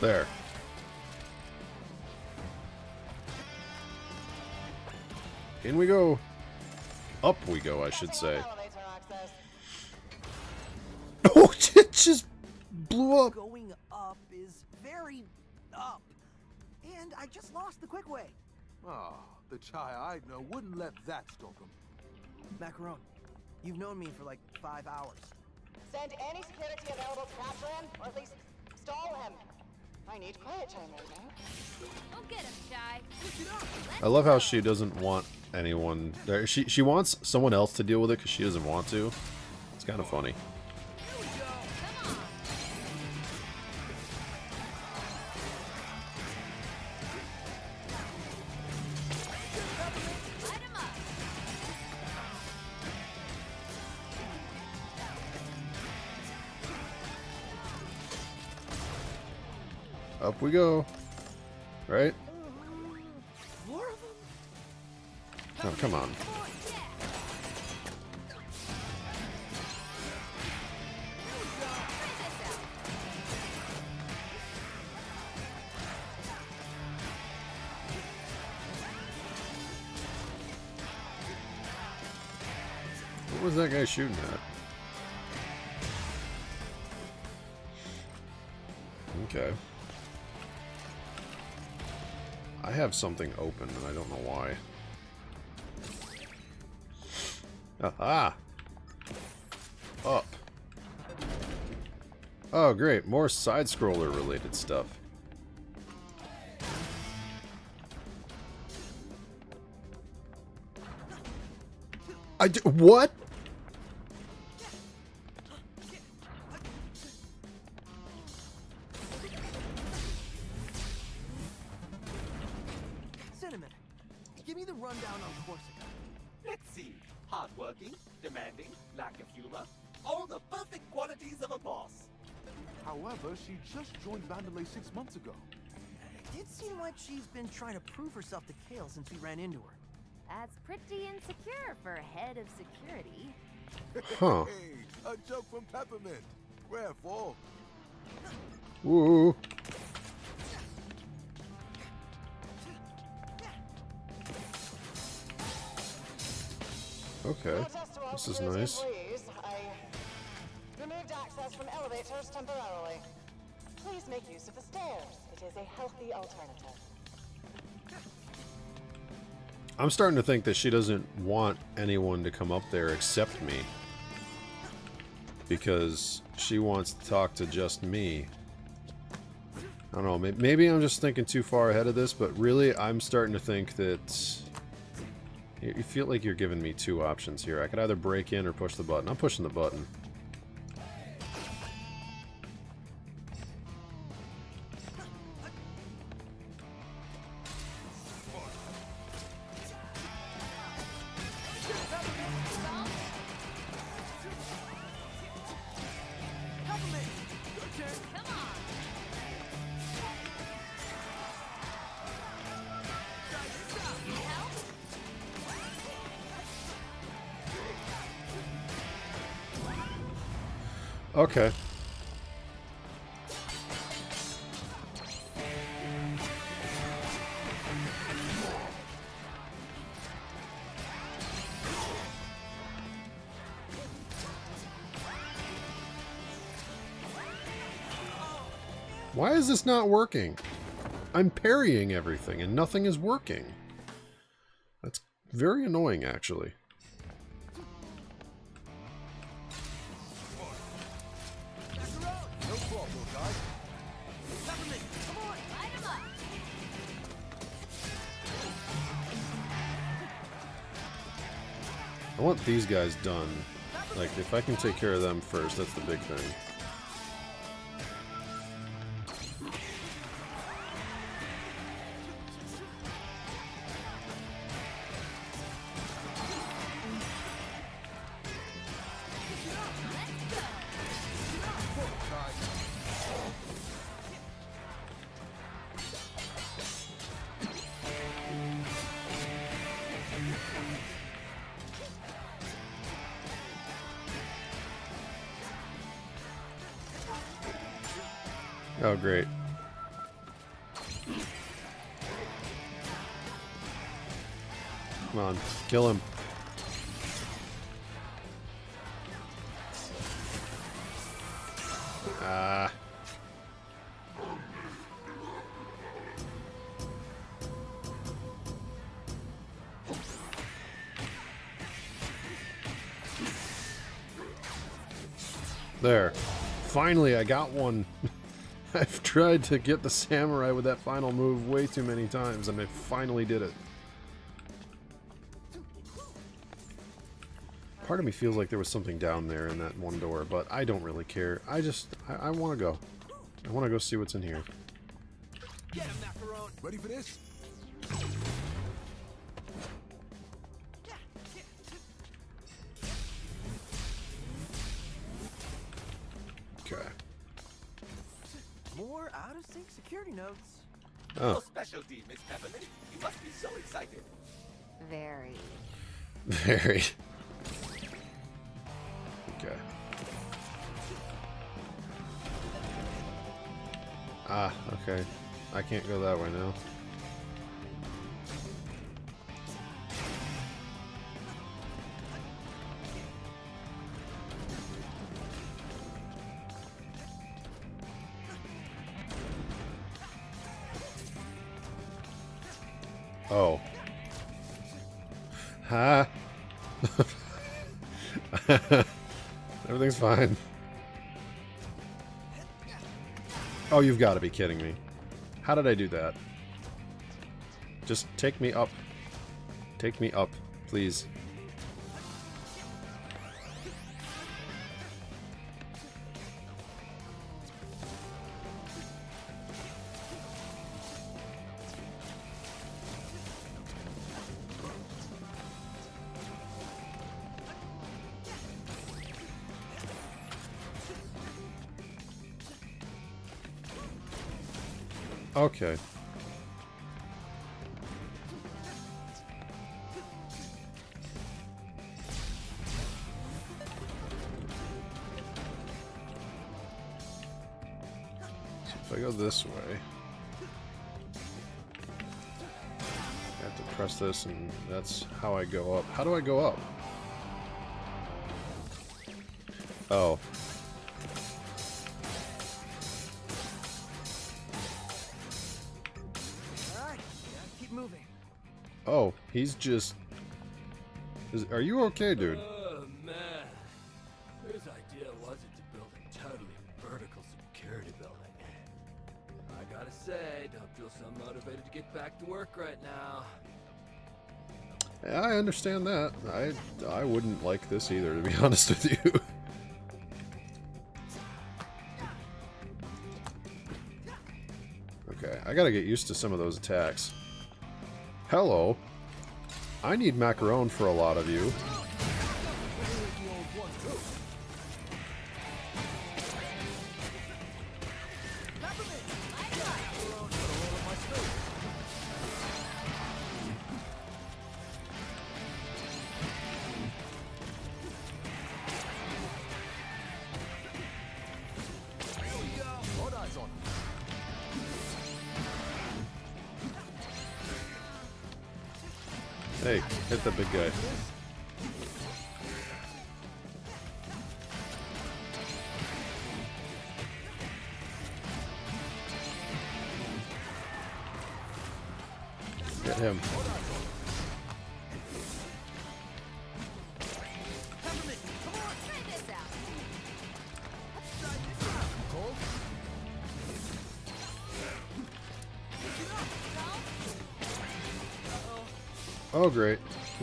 Speaker 1: There. In we go. Up we go, I should say. Blew up.
Speaker 3: Going up is very up. And I just lost the quick way.
Speaker 6: Ah, the Chai I know wouldn't let that stop him.
Speaker 3: Macaron, you've known me for like five hours.
Speaker 7: Send any security available to capture him, or at least stall him. I need quiet time right now.
Speaker 2: Don't get him, Chai.
Speaker 1: I love how she doesn't want anyone. or She she wants someone else to deal with it because she doesn't want to. It's kind of funny. We go. Right? Oh, come on. What was that guy shooting at? Okay. I have something open and I don't know why. Aha! Up. Oh, great. More side-scroller related stuff. I d what?
Speaker 3: Been trying to prove herself to Kale since we ran into her.
Speaker 2: That's pretty insecure for a head of security.
Speaker 1: Huh.
Speaker 6: Hey, a joke from Peppermint. Wherefore?
Speaker 1: Woo. Okay.
Speaker 7: Access to all
Speaker 1: This is nice.
Speaker 7: I removed access from elevators temporarily. Please make use of the stairs. It is a healthy alternative.
Speaker 1: I'm starting to think that she doesn't want anyone to come up there except me. Because she wants to talk to just me. I don't know, maybe I'm just thinking too far ahead of this, but really I'm starting to think that... You feel like you're giving me two options here. I could either break in or push the button. I'm pushing the button. Is not working? I'm parrying everything and nothing is working. That's very annoying, actually. I want these guys done. Like, if I can take care of them first, that's the big thing. Oh, great. Come on, kill him. Ah. There. Finally, I got one. Tried to get the samurai with that final move way too many times, and I finally did it. Part of me feels like there was something down there in that one door, but I don't really care. I just, I, I want to go. I want to go see what's in here.
Speaker 3: Get him, Macaron!
Speaker 6: Ready for this?
Speaker 2: Very.
Speaker 1: Okay. Ah, okay. I can't go that way now. Fine. Oh, you've got to be kidding me. How did I do that? Just take me up. Take me up, please. Okay. If I go this way, I have to press this and that's how I go up. How do I go up?
Speaker 3: Moving.
Speaker 1: Oh, he's just... Is, are you okay, dude?
Speaker 4: Oh man, whose idea was it to build a totally vertical security building? I gotta say, don't feel so motivated to get back to work right now.
Speaker 1: I understand that. I I wouldn't like this either, to be honest with you. okay, I gotta get used to some of those attacks. Hello. I need macaron for a lot of you.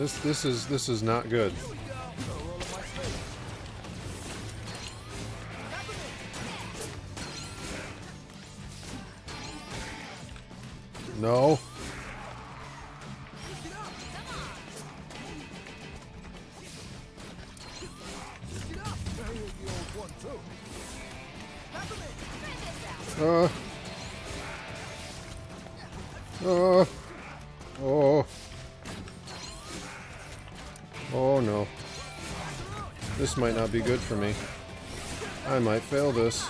Speaker 2: This
Speaker 1: this is this is not good. Not be good for me. I might fail this.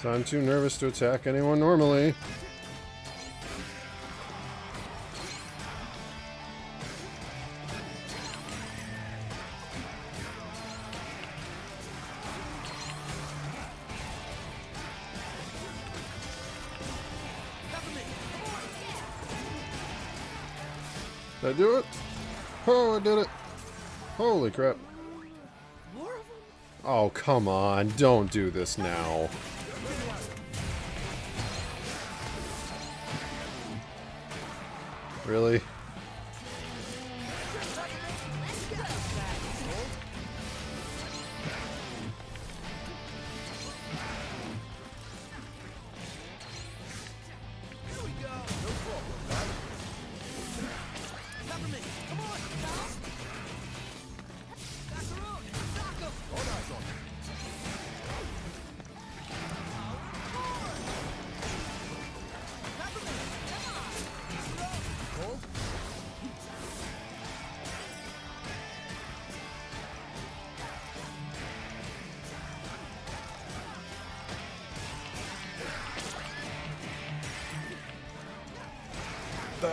Speaker 1: So I'm too nervous to attack anyone normally. Did I do it? Oh, I did it. Holy crap. Oh, come on. Don't do this now. Really?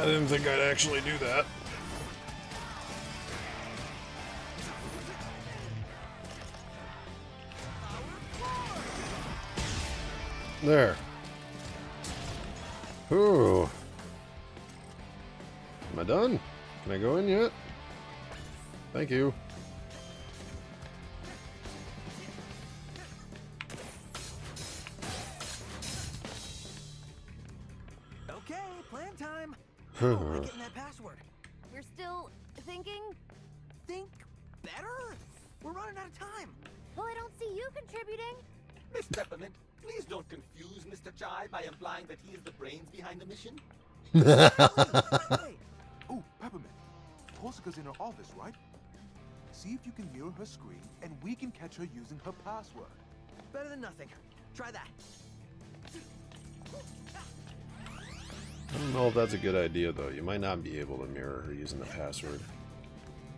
Speaker 1: I didn't think I'd actually do that. There. Ooh. Am I done? Can I go in yet? Thank you.
Speaker 6: hey! Oh, Peppermint. Korsica's in her office, right? See if you can mirror her screen, and we can catch her using her password.
Speaker 3: Better than nothing. Try that.
Speaker 1: I don't know if that's a good idea, though. You might not be able to mirror her using the password.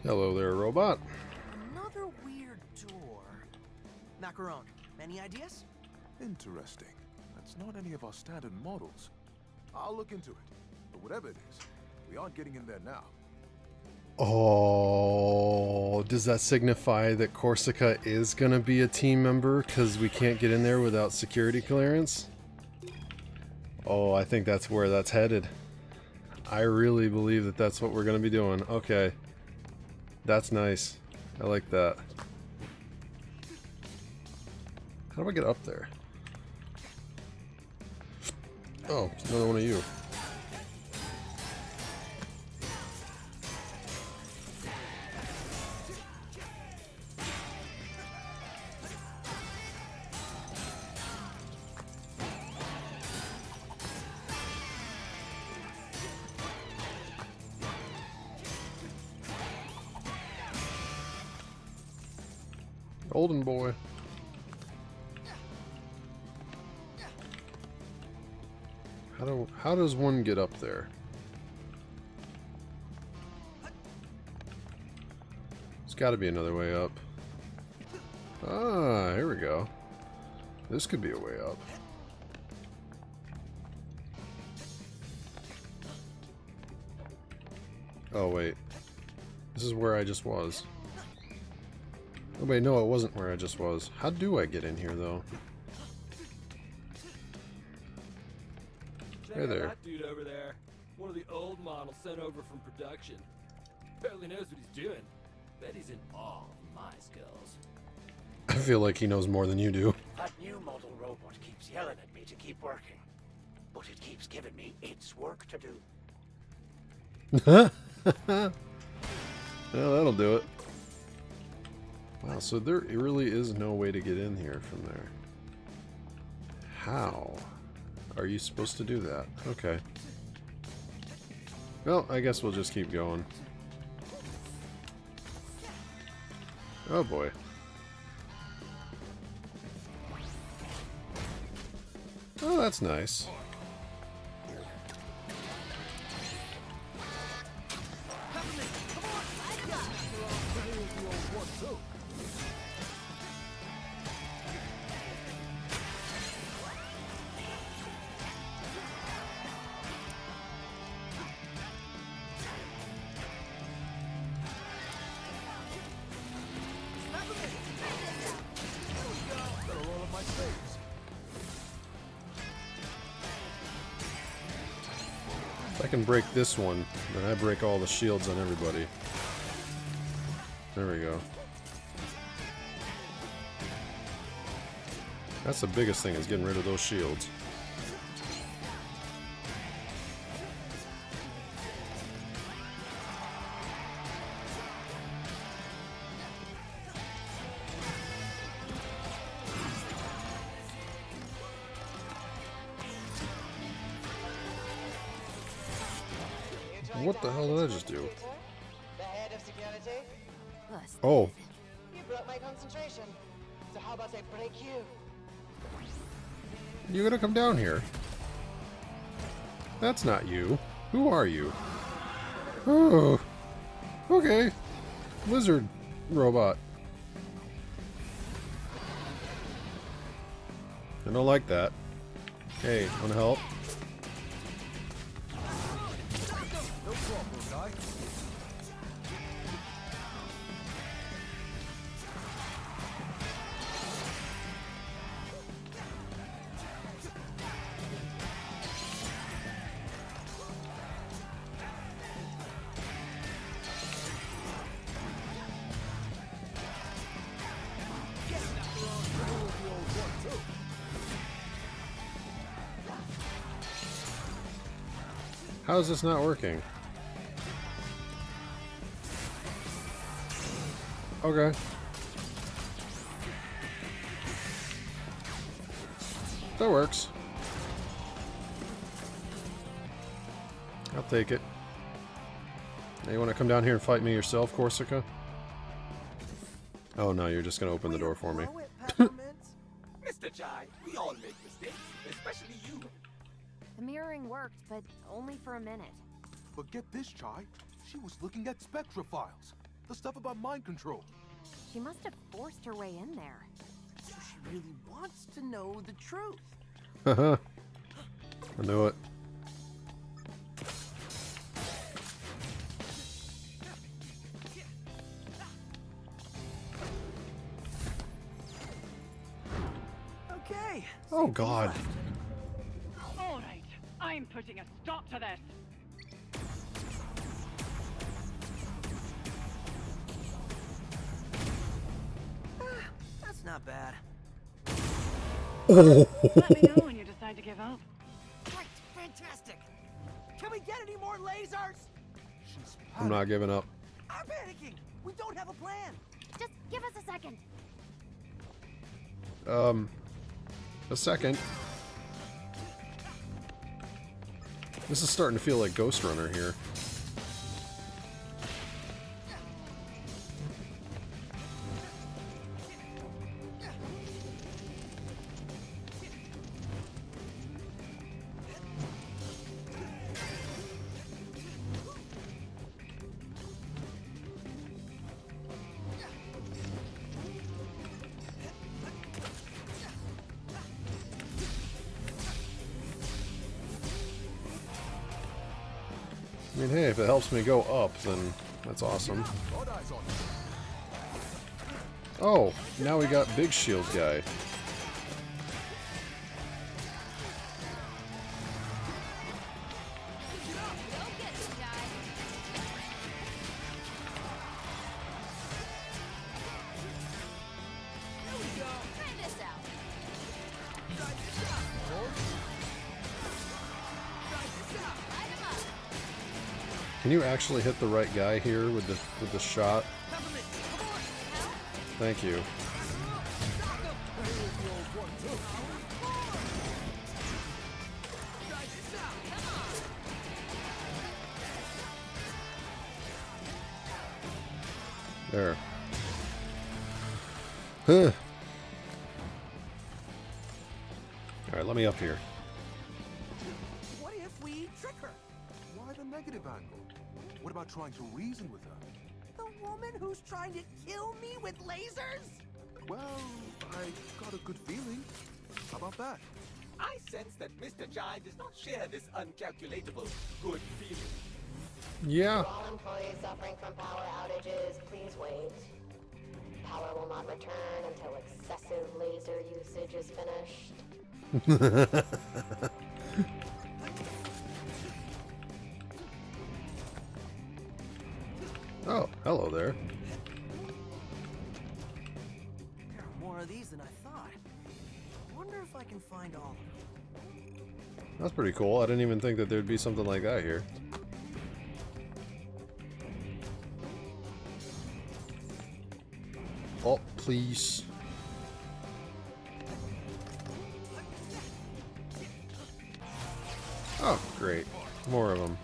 Speaker 1: Hello there, robot.
Speaker 3: Another weird door. Macaron, any ideas?
Speaker 6: Interesting. That's not any of our standard models. I'll look into it. But whatever it is, we aren't getting in there now.
Speaker 1: Oh, does that signify that Korsica is going to be a team member because we can't get in there without security clearance? Oh, I think that's where that's headed. I really believe that that's what we're going to be doing. Okay. That's nice. I like that. How do I get up there? Oh, another one of you. Golden boy. How do how does one get up there? There's got to be another way up. Ah, here we go. This could be a way up. Oh wait. This is where I just was. Oh wait, no, it wasn't where I just was. How do I get in here, though?
Speaker 4: Check
Speaker 1: Hey there.
Speaker 4: that dude over there. One of the old models sent over from production. Barely knows what he's doing. Bet he's in awe of my skills.
Speaker 1: I feel like he knows more than you do.
Speaker 10: That new model robot keeps yelling at me to keep working. But it keeps giving me its work to do. Huh?
Speaker 1: Well, that'll do it. Wow, so there really is no way to get in here from there. How are you supposed to do that? Okay. Well, I guess we'll just keep going. Oh boy. Oh, that's nice. Break this one, then I break all the shields on everybody. There we go. That's the biggest thing is getting rid of those shields.
Speaker 7: You
Speaker 1: gotta come down here. That's not you. Who are you? Oh, okay. Lizard robot. I don't like that. Hey, wanna help? How is this not working? Okay. That works. I'll take it. Now you want to come down here and fight me yourself, Korsica? Oh no, you're just going to open the door for me.
Speaker 2: For a minute.
Speaker 6: But get this, Chai. She was looking at Spectra files. The stuff about mind control.
Speaker 2: She must have forced her way in there.
Speaker 3: So she really wants to know the truth.
Speaker 1: Haha. I knew it.
Speaker 3: Okay.
Speaker 1: Oh god.
Speaker 3: left.
Speaker 5: All right, I'm putting a stop to this.
Speaker 3: That's not bad.
Speaker 5: Let me know when you decide to give up.
Speaker 3: Right, fantastic. Can we get any more lasers?
Speaker 1: I'm not giving up.
Speaker 3: I'm panicking. We don't have a plan.
Speaker 2: Just give us a second.
Speaker 1: Um, a second. This is starting to feel like Ghostrunner here. Me go up, then that's awesome. Oh, now we got Big Shield guy. Actually hit the right guy here with the with the shot? Thank you. There. Huh. Alright, let me up here.
Speaker 3: What if we trick her?
Speaker 6: Why the negative angle? What about trying to reason with her?
Speaker 3: The woman who's trying to kill me with lasers?
Speaker 6: Well, I got a good feeling. How about that?
Speaker 8: I sense that Mr. Chai does not share this uncalculatable good feeling.
Speaker 1: Yeah.
Speaker 9: All employees suffering from power outages, please wait. Power will not return until excessive laser usage is finished.
Speaker 1: cool. I didn't even think that there'd be something like that here. Oh, please. Oh, great. More of them.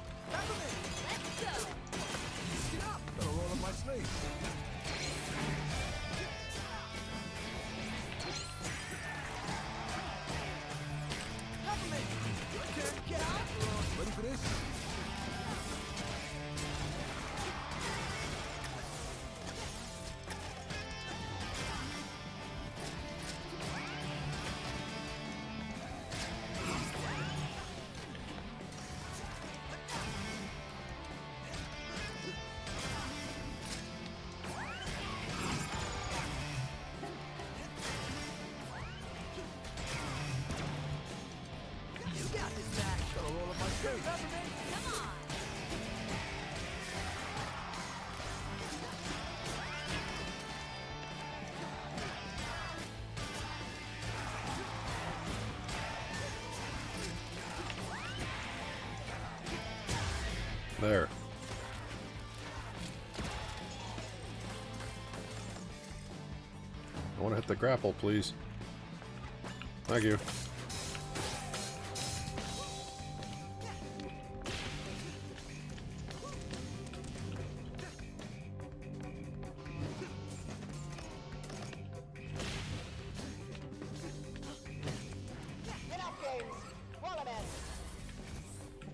Speaker 1: Grapple, please. Thank you.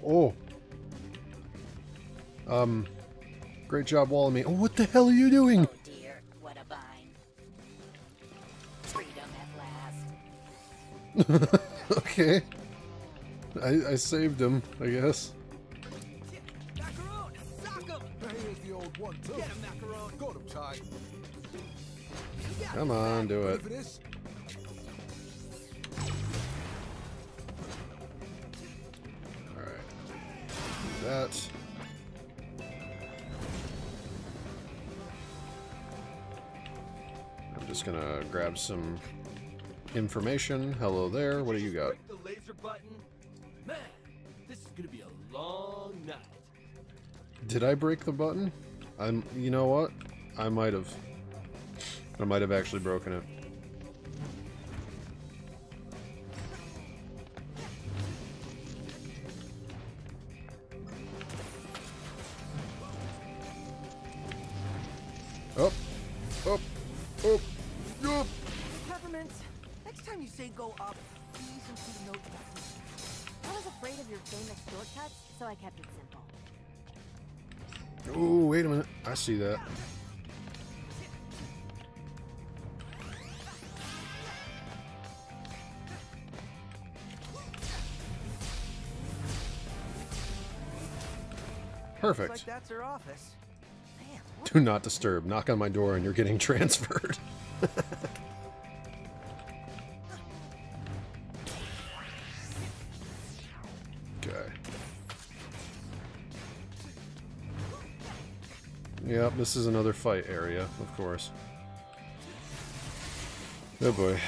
Speaker 1: Oh. Um. Great job walling me. Oh, what the hell are you doing? Okay. I, I saved him, I guess. Come on, do it. Alright. That. I'm just gonna grab some information. Hello there. What do you got?
Speaker 4: Laser button. Man, this is gonna be a long night.
Speaker 1: Did I break the button? I'm. You know what? I might have. I might have actually broken it. See that. Perfect.
Speaker 3: like that's her office. Man,
Speaker 1: Do not disturb. Knock on my door and you're getting transferred. this is another fight area, of course. Oh boy.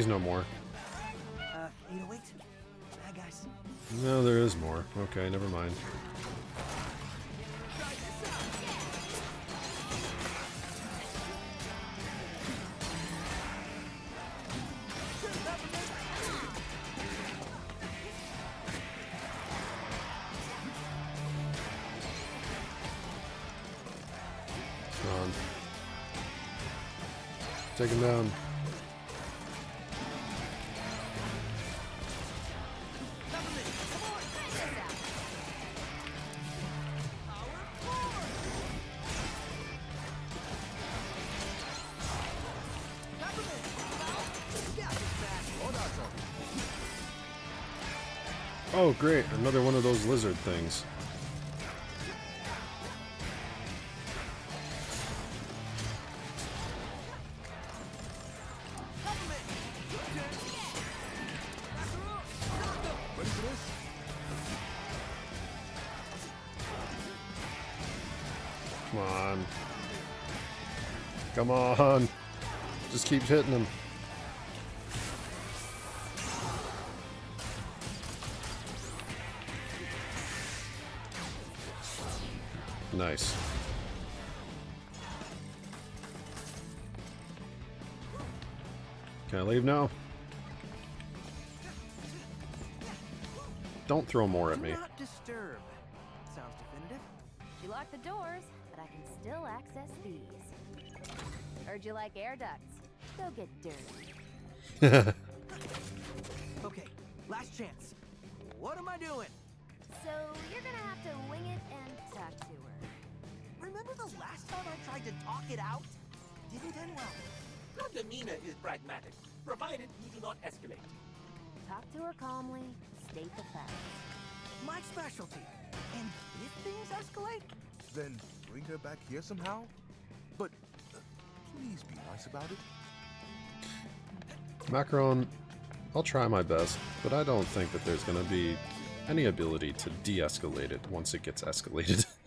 Speaker 1: Please no more.
Speaker 3: 808? Bad guys.
Speaker 1: No, there is more. Okay, never mind. Take him down. Oh, great. Another one of those lizard things. Come on. Come on. Just keep hitting him. Throw more at
Speaker 3: Do
Speaker 1: me.
Speaker 3: not disturb. Sounds definitive.
Speaker 2: You locked the doors, but I can still access these. Heard you like air ducts. Go get dirty.
Speaker 3: Okay, last chance. What am I doing?
Speaker 2: So you're gonna have to wing it and talk to her.
Speaker 3: Remember the last time I tried to talk it out? Didn't end well.
Speaker 8: Your demeanor is pragmatic, provided you do not escalate.
Speaker 2: Talk to her calmly, state the facts.
Speaker 3: My specialty. And if things escalate,
Speaker 6: Then bring her back here somehow? But uh, please be nice about it.
Speaker 1: Macaron, I'll try my best, but I don't think that there's going to be any ability to de-escalate it once it gets escalated.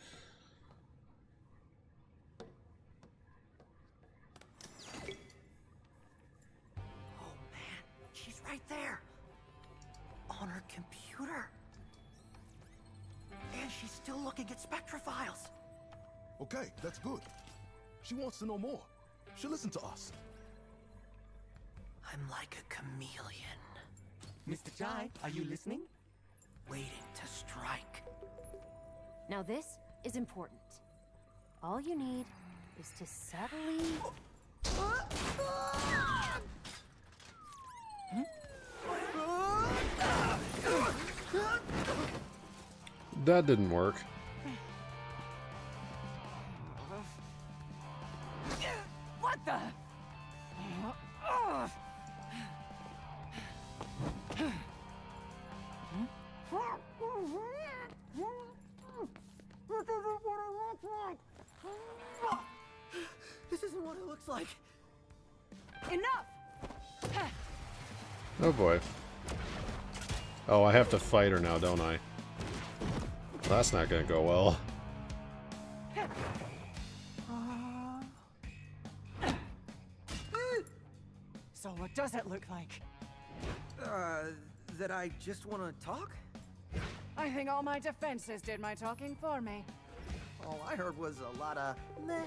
Speaker 6: She wants to know more. She'll listen to us.
Speaker 3: I'm like a chameleon,
Speaker 8: Mr. Chai, are you listening?
Speaker 3: waiting to strike.
Speaker 2: Now this is important. All you need is to subtly...
Speaker 1: that didn't work.
Speaker 5: What the?
Speaker 3: This isn't what it looks like.
Speaker 5: Enough!
Speaker 1: Oh boy. Oh, I have to fight her now, don't I? That's not going to go well.
Speaker 5: Does it look like?
Speaker 3: Uh, that I just want to talk?
Speaker 5: I think all my defenses did my talking for me.
Speaker 3: All I heard was a lot of meh.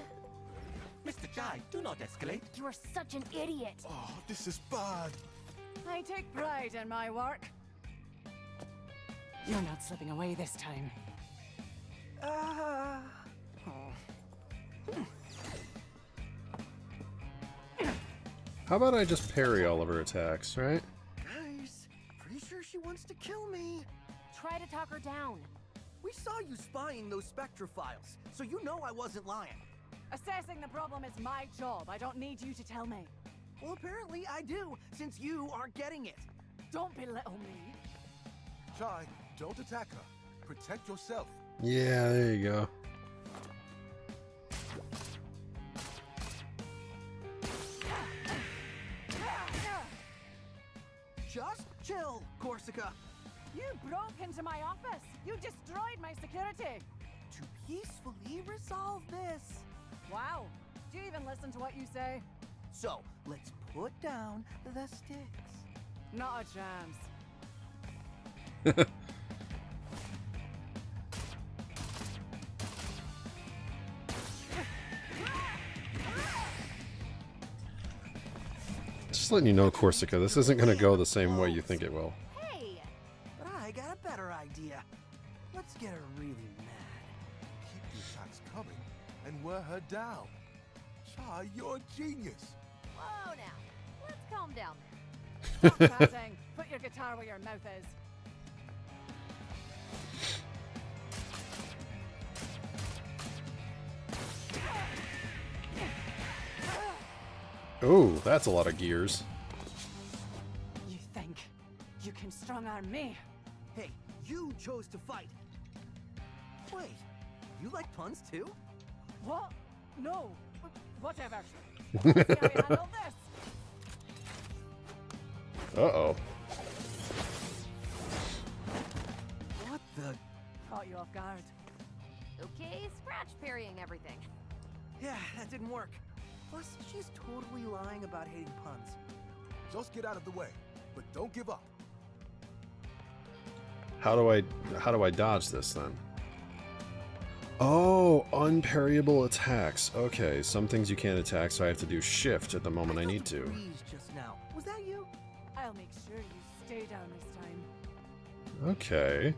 Speaker 8: Mr. Chai, do not escalate.
Speaker 2: You are such an idiot!
Speaker 6: Oh, this is bad.
Speaker 5: I take pride in my work. You're not slipping away this time.
Speaker 3: Uh,
Speaker 1: How about I just parry all of her attacks, right?
Speaker 3: guys, pretty sure she wants to kill me.
Speaker 2: Try to talk her down.
Speaker 3: We saw you spying those Spectra files, so you know I wasn't lying.
Speaker 5: Assessing the problem is my job. I don't need you to tell me.
Speaker 3: Well, apparently I do, since you aren't getting it.
Speaker 5: Don't belittle me.
Speaker 6: Chai, don't attack her. Protect yourself.
Speaker 1: Yeah, there you go.
Speaker 3: Just chill, Korsica.
Speaker 5: You broke into my office. You destroyed my security.
Speaker 3: To peacefully resolve this.
Speaker 5: Wow. Do you even listen to what you say?
Speaker 3: So, let's put down the sticks.
Speaker 5: Not a chance.
Speaker 1: Just letting you know, Korsica, this isn't going to go the same way you think it will.
Speaker 2: Hey!
Speaker 3: But I got a better idea. Let's get her really mad.
Speaker 6: Keep the attacks coming and wear her down. Chai, you're a genius.
Speaker 2: Whoa now. Let's calm down
Speaker 5: Stop chatting. Put your guitar where your mouth is.
Speaker 1: Oh, that's a lot of gears.
Speaker 5: You think you can strong arm me?
Speaker 3: Hey, you chose to fight. Wait, you like puns too?
Speaker 5: What? No. Whatever. Let's see how you handle this.
Speaker 1: Uh-oh.
Speaker 3: What the?
Speaker 5: Caught you off guard.
Speaker 2: Okay, scratch parrying everything.
Speaker 3: Yeah, that didn't work. Plus, she's totally lying about hating puns.
Speaker 6: Just get out of the way, but don't give up.
Speaker 1: How do I how do I dodge this then? Oh, unparryable attacks. Okay, some things you can't attack, so I have to do shift at the moment I
Speaker 3: felt
Speaker 1: need to.
Speaker 3: breeze just now. Was that you?
Speaker 5: I'll make sure you stay down this time.
Speaker 1: Okay.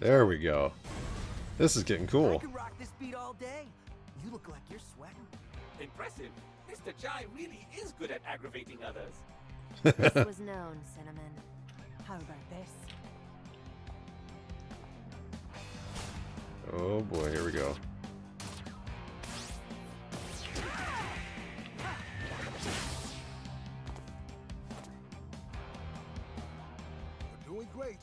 Speaker 1: There we go. This is getting
Speaker 3: I
Speaker 1: cool.
Speaker 3: can rock this beat all day. You look like you're sweating.
Speaker 8: Impressive. Mr. Chai really is good at aggravating others.
Speaker 2: This was known, Cinnamon.
Speaker 5: How about this?
Speaker 1: Oh boy, here we go.
Speaker 6: You're doing great.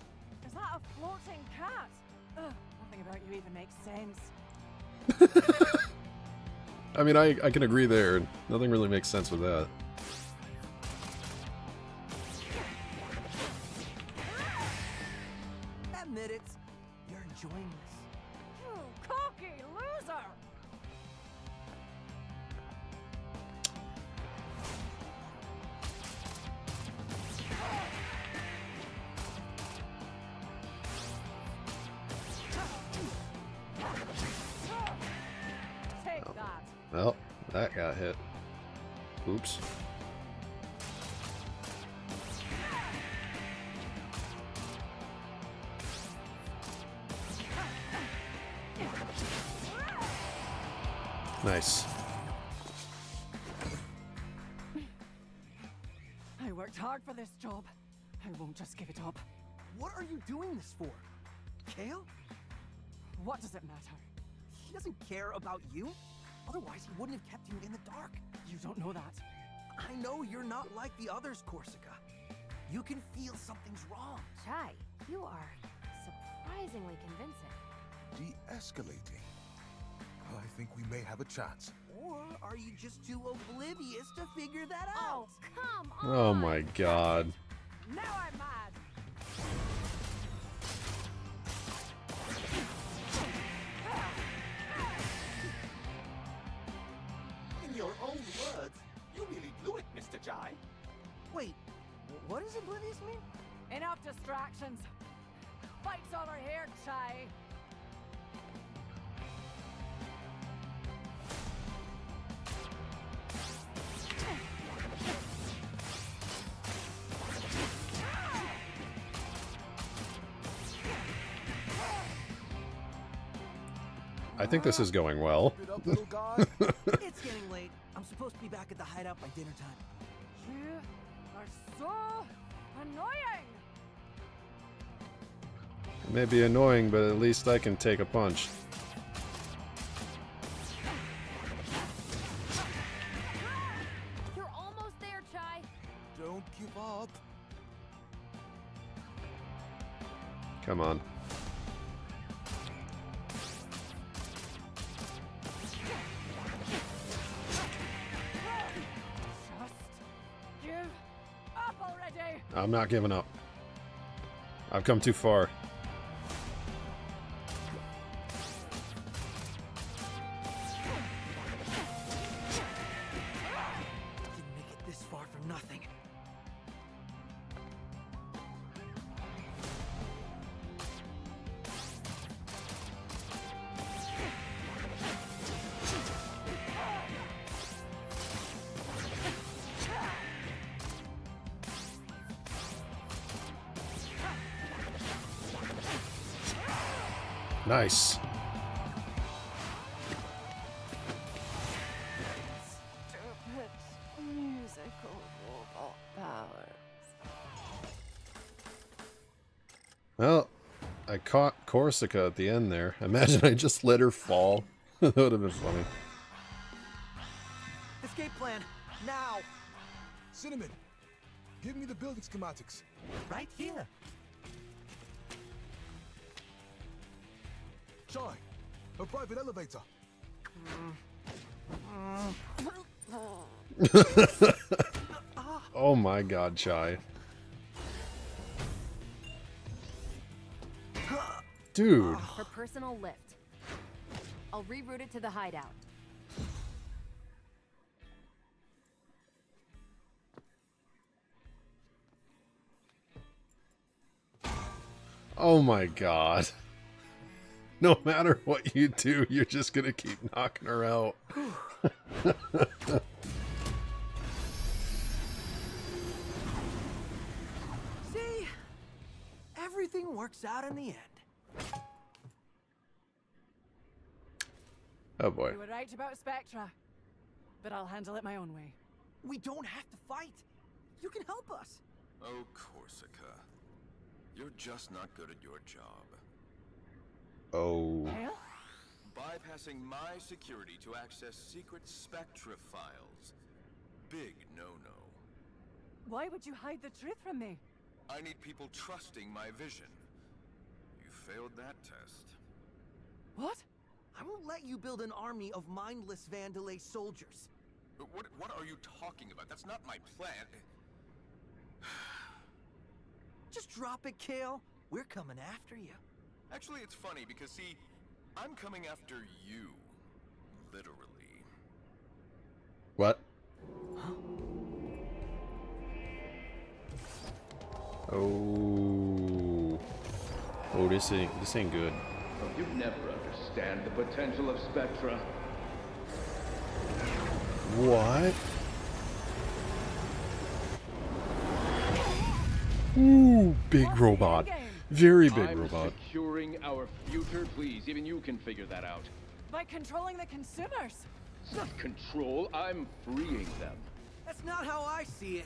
Speaker 5: Floating cat? Ugh, nothing about you even makes sense.
Speaker 1: I mean, I, I can agree there. Nothing really makes sense with that.
Speaker 3: Doing this for? Kale?
Speaker 5: What does it matter?
Speaker 3: He doesn't care about you. Otherwise, he wouldn't have kept you in the dark.
Speaker 5: You don't know that.
Speaker 3: I know you're not like the others, Korsica. You can feel something's wrong.
Speaker 2: Chai, you are surprisingly convincing.
Speaker 6: De-escalating. I think we may have a chance.
Speaker 3: Or are you just too oblivious to figure that oh, out?
Speaker 2: Oh, come on!
Speaker 1: Oh my god.
Speaker 5: Now I'm mad.
Speaker 3: Does oblivious mean?
Speaker 5: Enough distractions. Fights over here, Chai.
Speaker 1: I think this is going well.
Speaker 6: Keep it up, little guy.
Speaker 3: it's getting late. I'm supposed to be back at the hideout by dinner time.
Speaker 5: Annoying.
Speaker 1: It may be annoying, but at least I can take a punch. Not giving up. I've come too far. Korsica at the end there. Imagine I just let her fall. that would have been funny.
Speaker 3: Escape plan, now!
Speaker 6: Cinnamon, give me the building schematics.
Speaker 3: Right here.
Speaker 6: Chai, a private elevator.
Speaker 1: Oh my god, Chai.
Speaker 2: To the hideout.
Speaker 1: Oh my god. no matter what you do, you're just gonna keep knocking her out.
Speaker 3: See? Everything works out in the end.
Speaker 1: Oh boy.
Speaker 5: You were right about Spectra. But I'll handle it my own way.
Speaker 3: We don't have to fight. You can help us.
Speaker 11: Oh, Korsica. You're just not good at your job.
Speaker 1: Oh.
Speaker 5: Hale?
Speaker 11: Bypassing my security to access secret Spectra files. Big no-no.
Speaker 5: Why would you hide the truth from me?
Speaker 11: I need people trusting my vision. You failed that test.
Speaker 5: What?
Speaker 3: I won't let you build an army of mindless Vandelay soldiers.
Speaker 11: But What, what are you talking about? That's not my plan.
Speaker 3: Just drop it, Kale. We're coming after you.
Speaker 11: Actually, it's funny because, see, I'm coming after you. Literally.
Speaker 1: What? Oh. Oh, this ain't this ain't good.
Speaker 4: Oh, you'd never understand the potential of Spectra.
Speaker 1: What? Ooh, big robot. Very big
Speaker 4: I'm
Speaker 1: robot.
Speaker 4: securing our future, please. Even you can figure that out.
Speaker 5: By controlling the consumers.
Speaker 4: It's not control. I'm freeing them.
Speaker 3: That's not how I see it.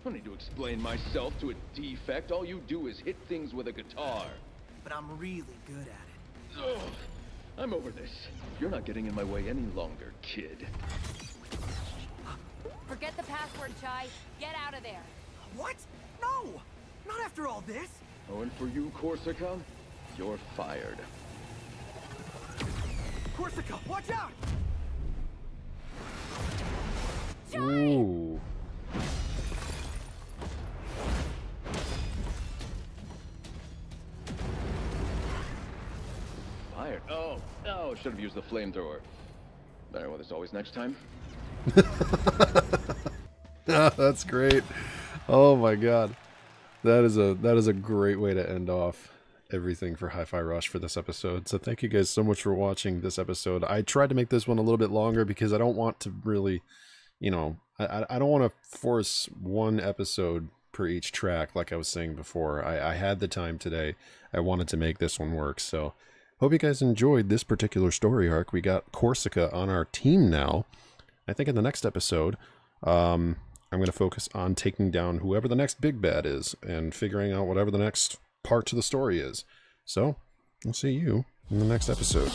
Speaker 4: I don't need to explain myself to a defect. All you do is hit things with a guitar.
Speaker 3: But I'm really good at it.
Speaker 4: Ugh. I'm over this. You're not getting in my way any longer, kid.
Speaker 2: Forget the password, Chai. Get out of there.
Speaker 3: What? No! Not after all this!
Speaker 4: Oh, and for you, Korsica, you're fired.
Speaker 3: Korsica, watch out!
Speaker 1: Ooh.
Speaker 4: Fired? Oh, oh, should have used the flamethrower. Better with this always next time.
Speaker 1: That's great. Oh my god. That is a that is a great way to end off everything for Hi-Fi Rush for this episode. So thank you guys so much for watching this episode. I tried to make this one a little bit longer because I don't want to really, you know, I, I don't want to force one episode per each track like I was saying before. I, I had the time today. I wanted to make this one work. So hope you guys enjoyed this particular story arc. We got Korsica on our team now. I think in the next episode, um, I'm going to focus on taking down whoever the next big bad is and figuring out whatever the next part to the story is. So, I'll see you in the next episode.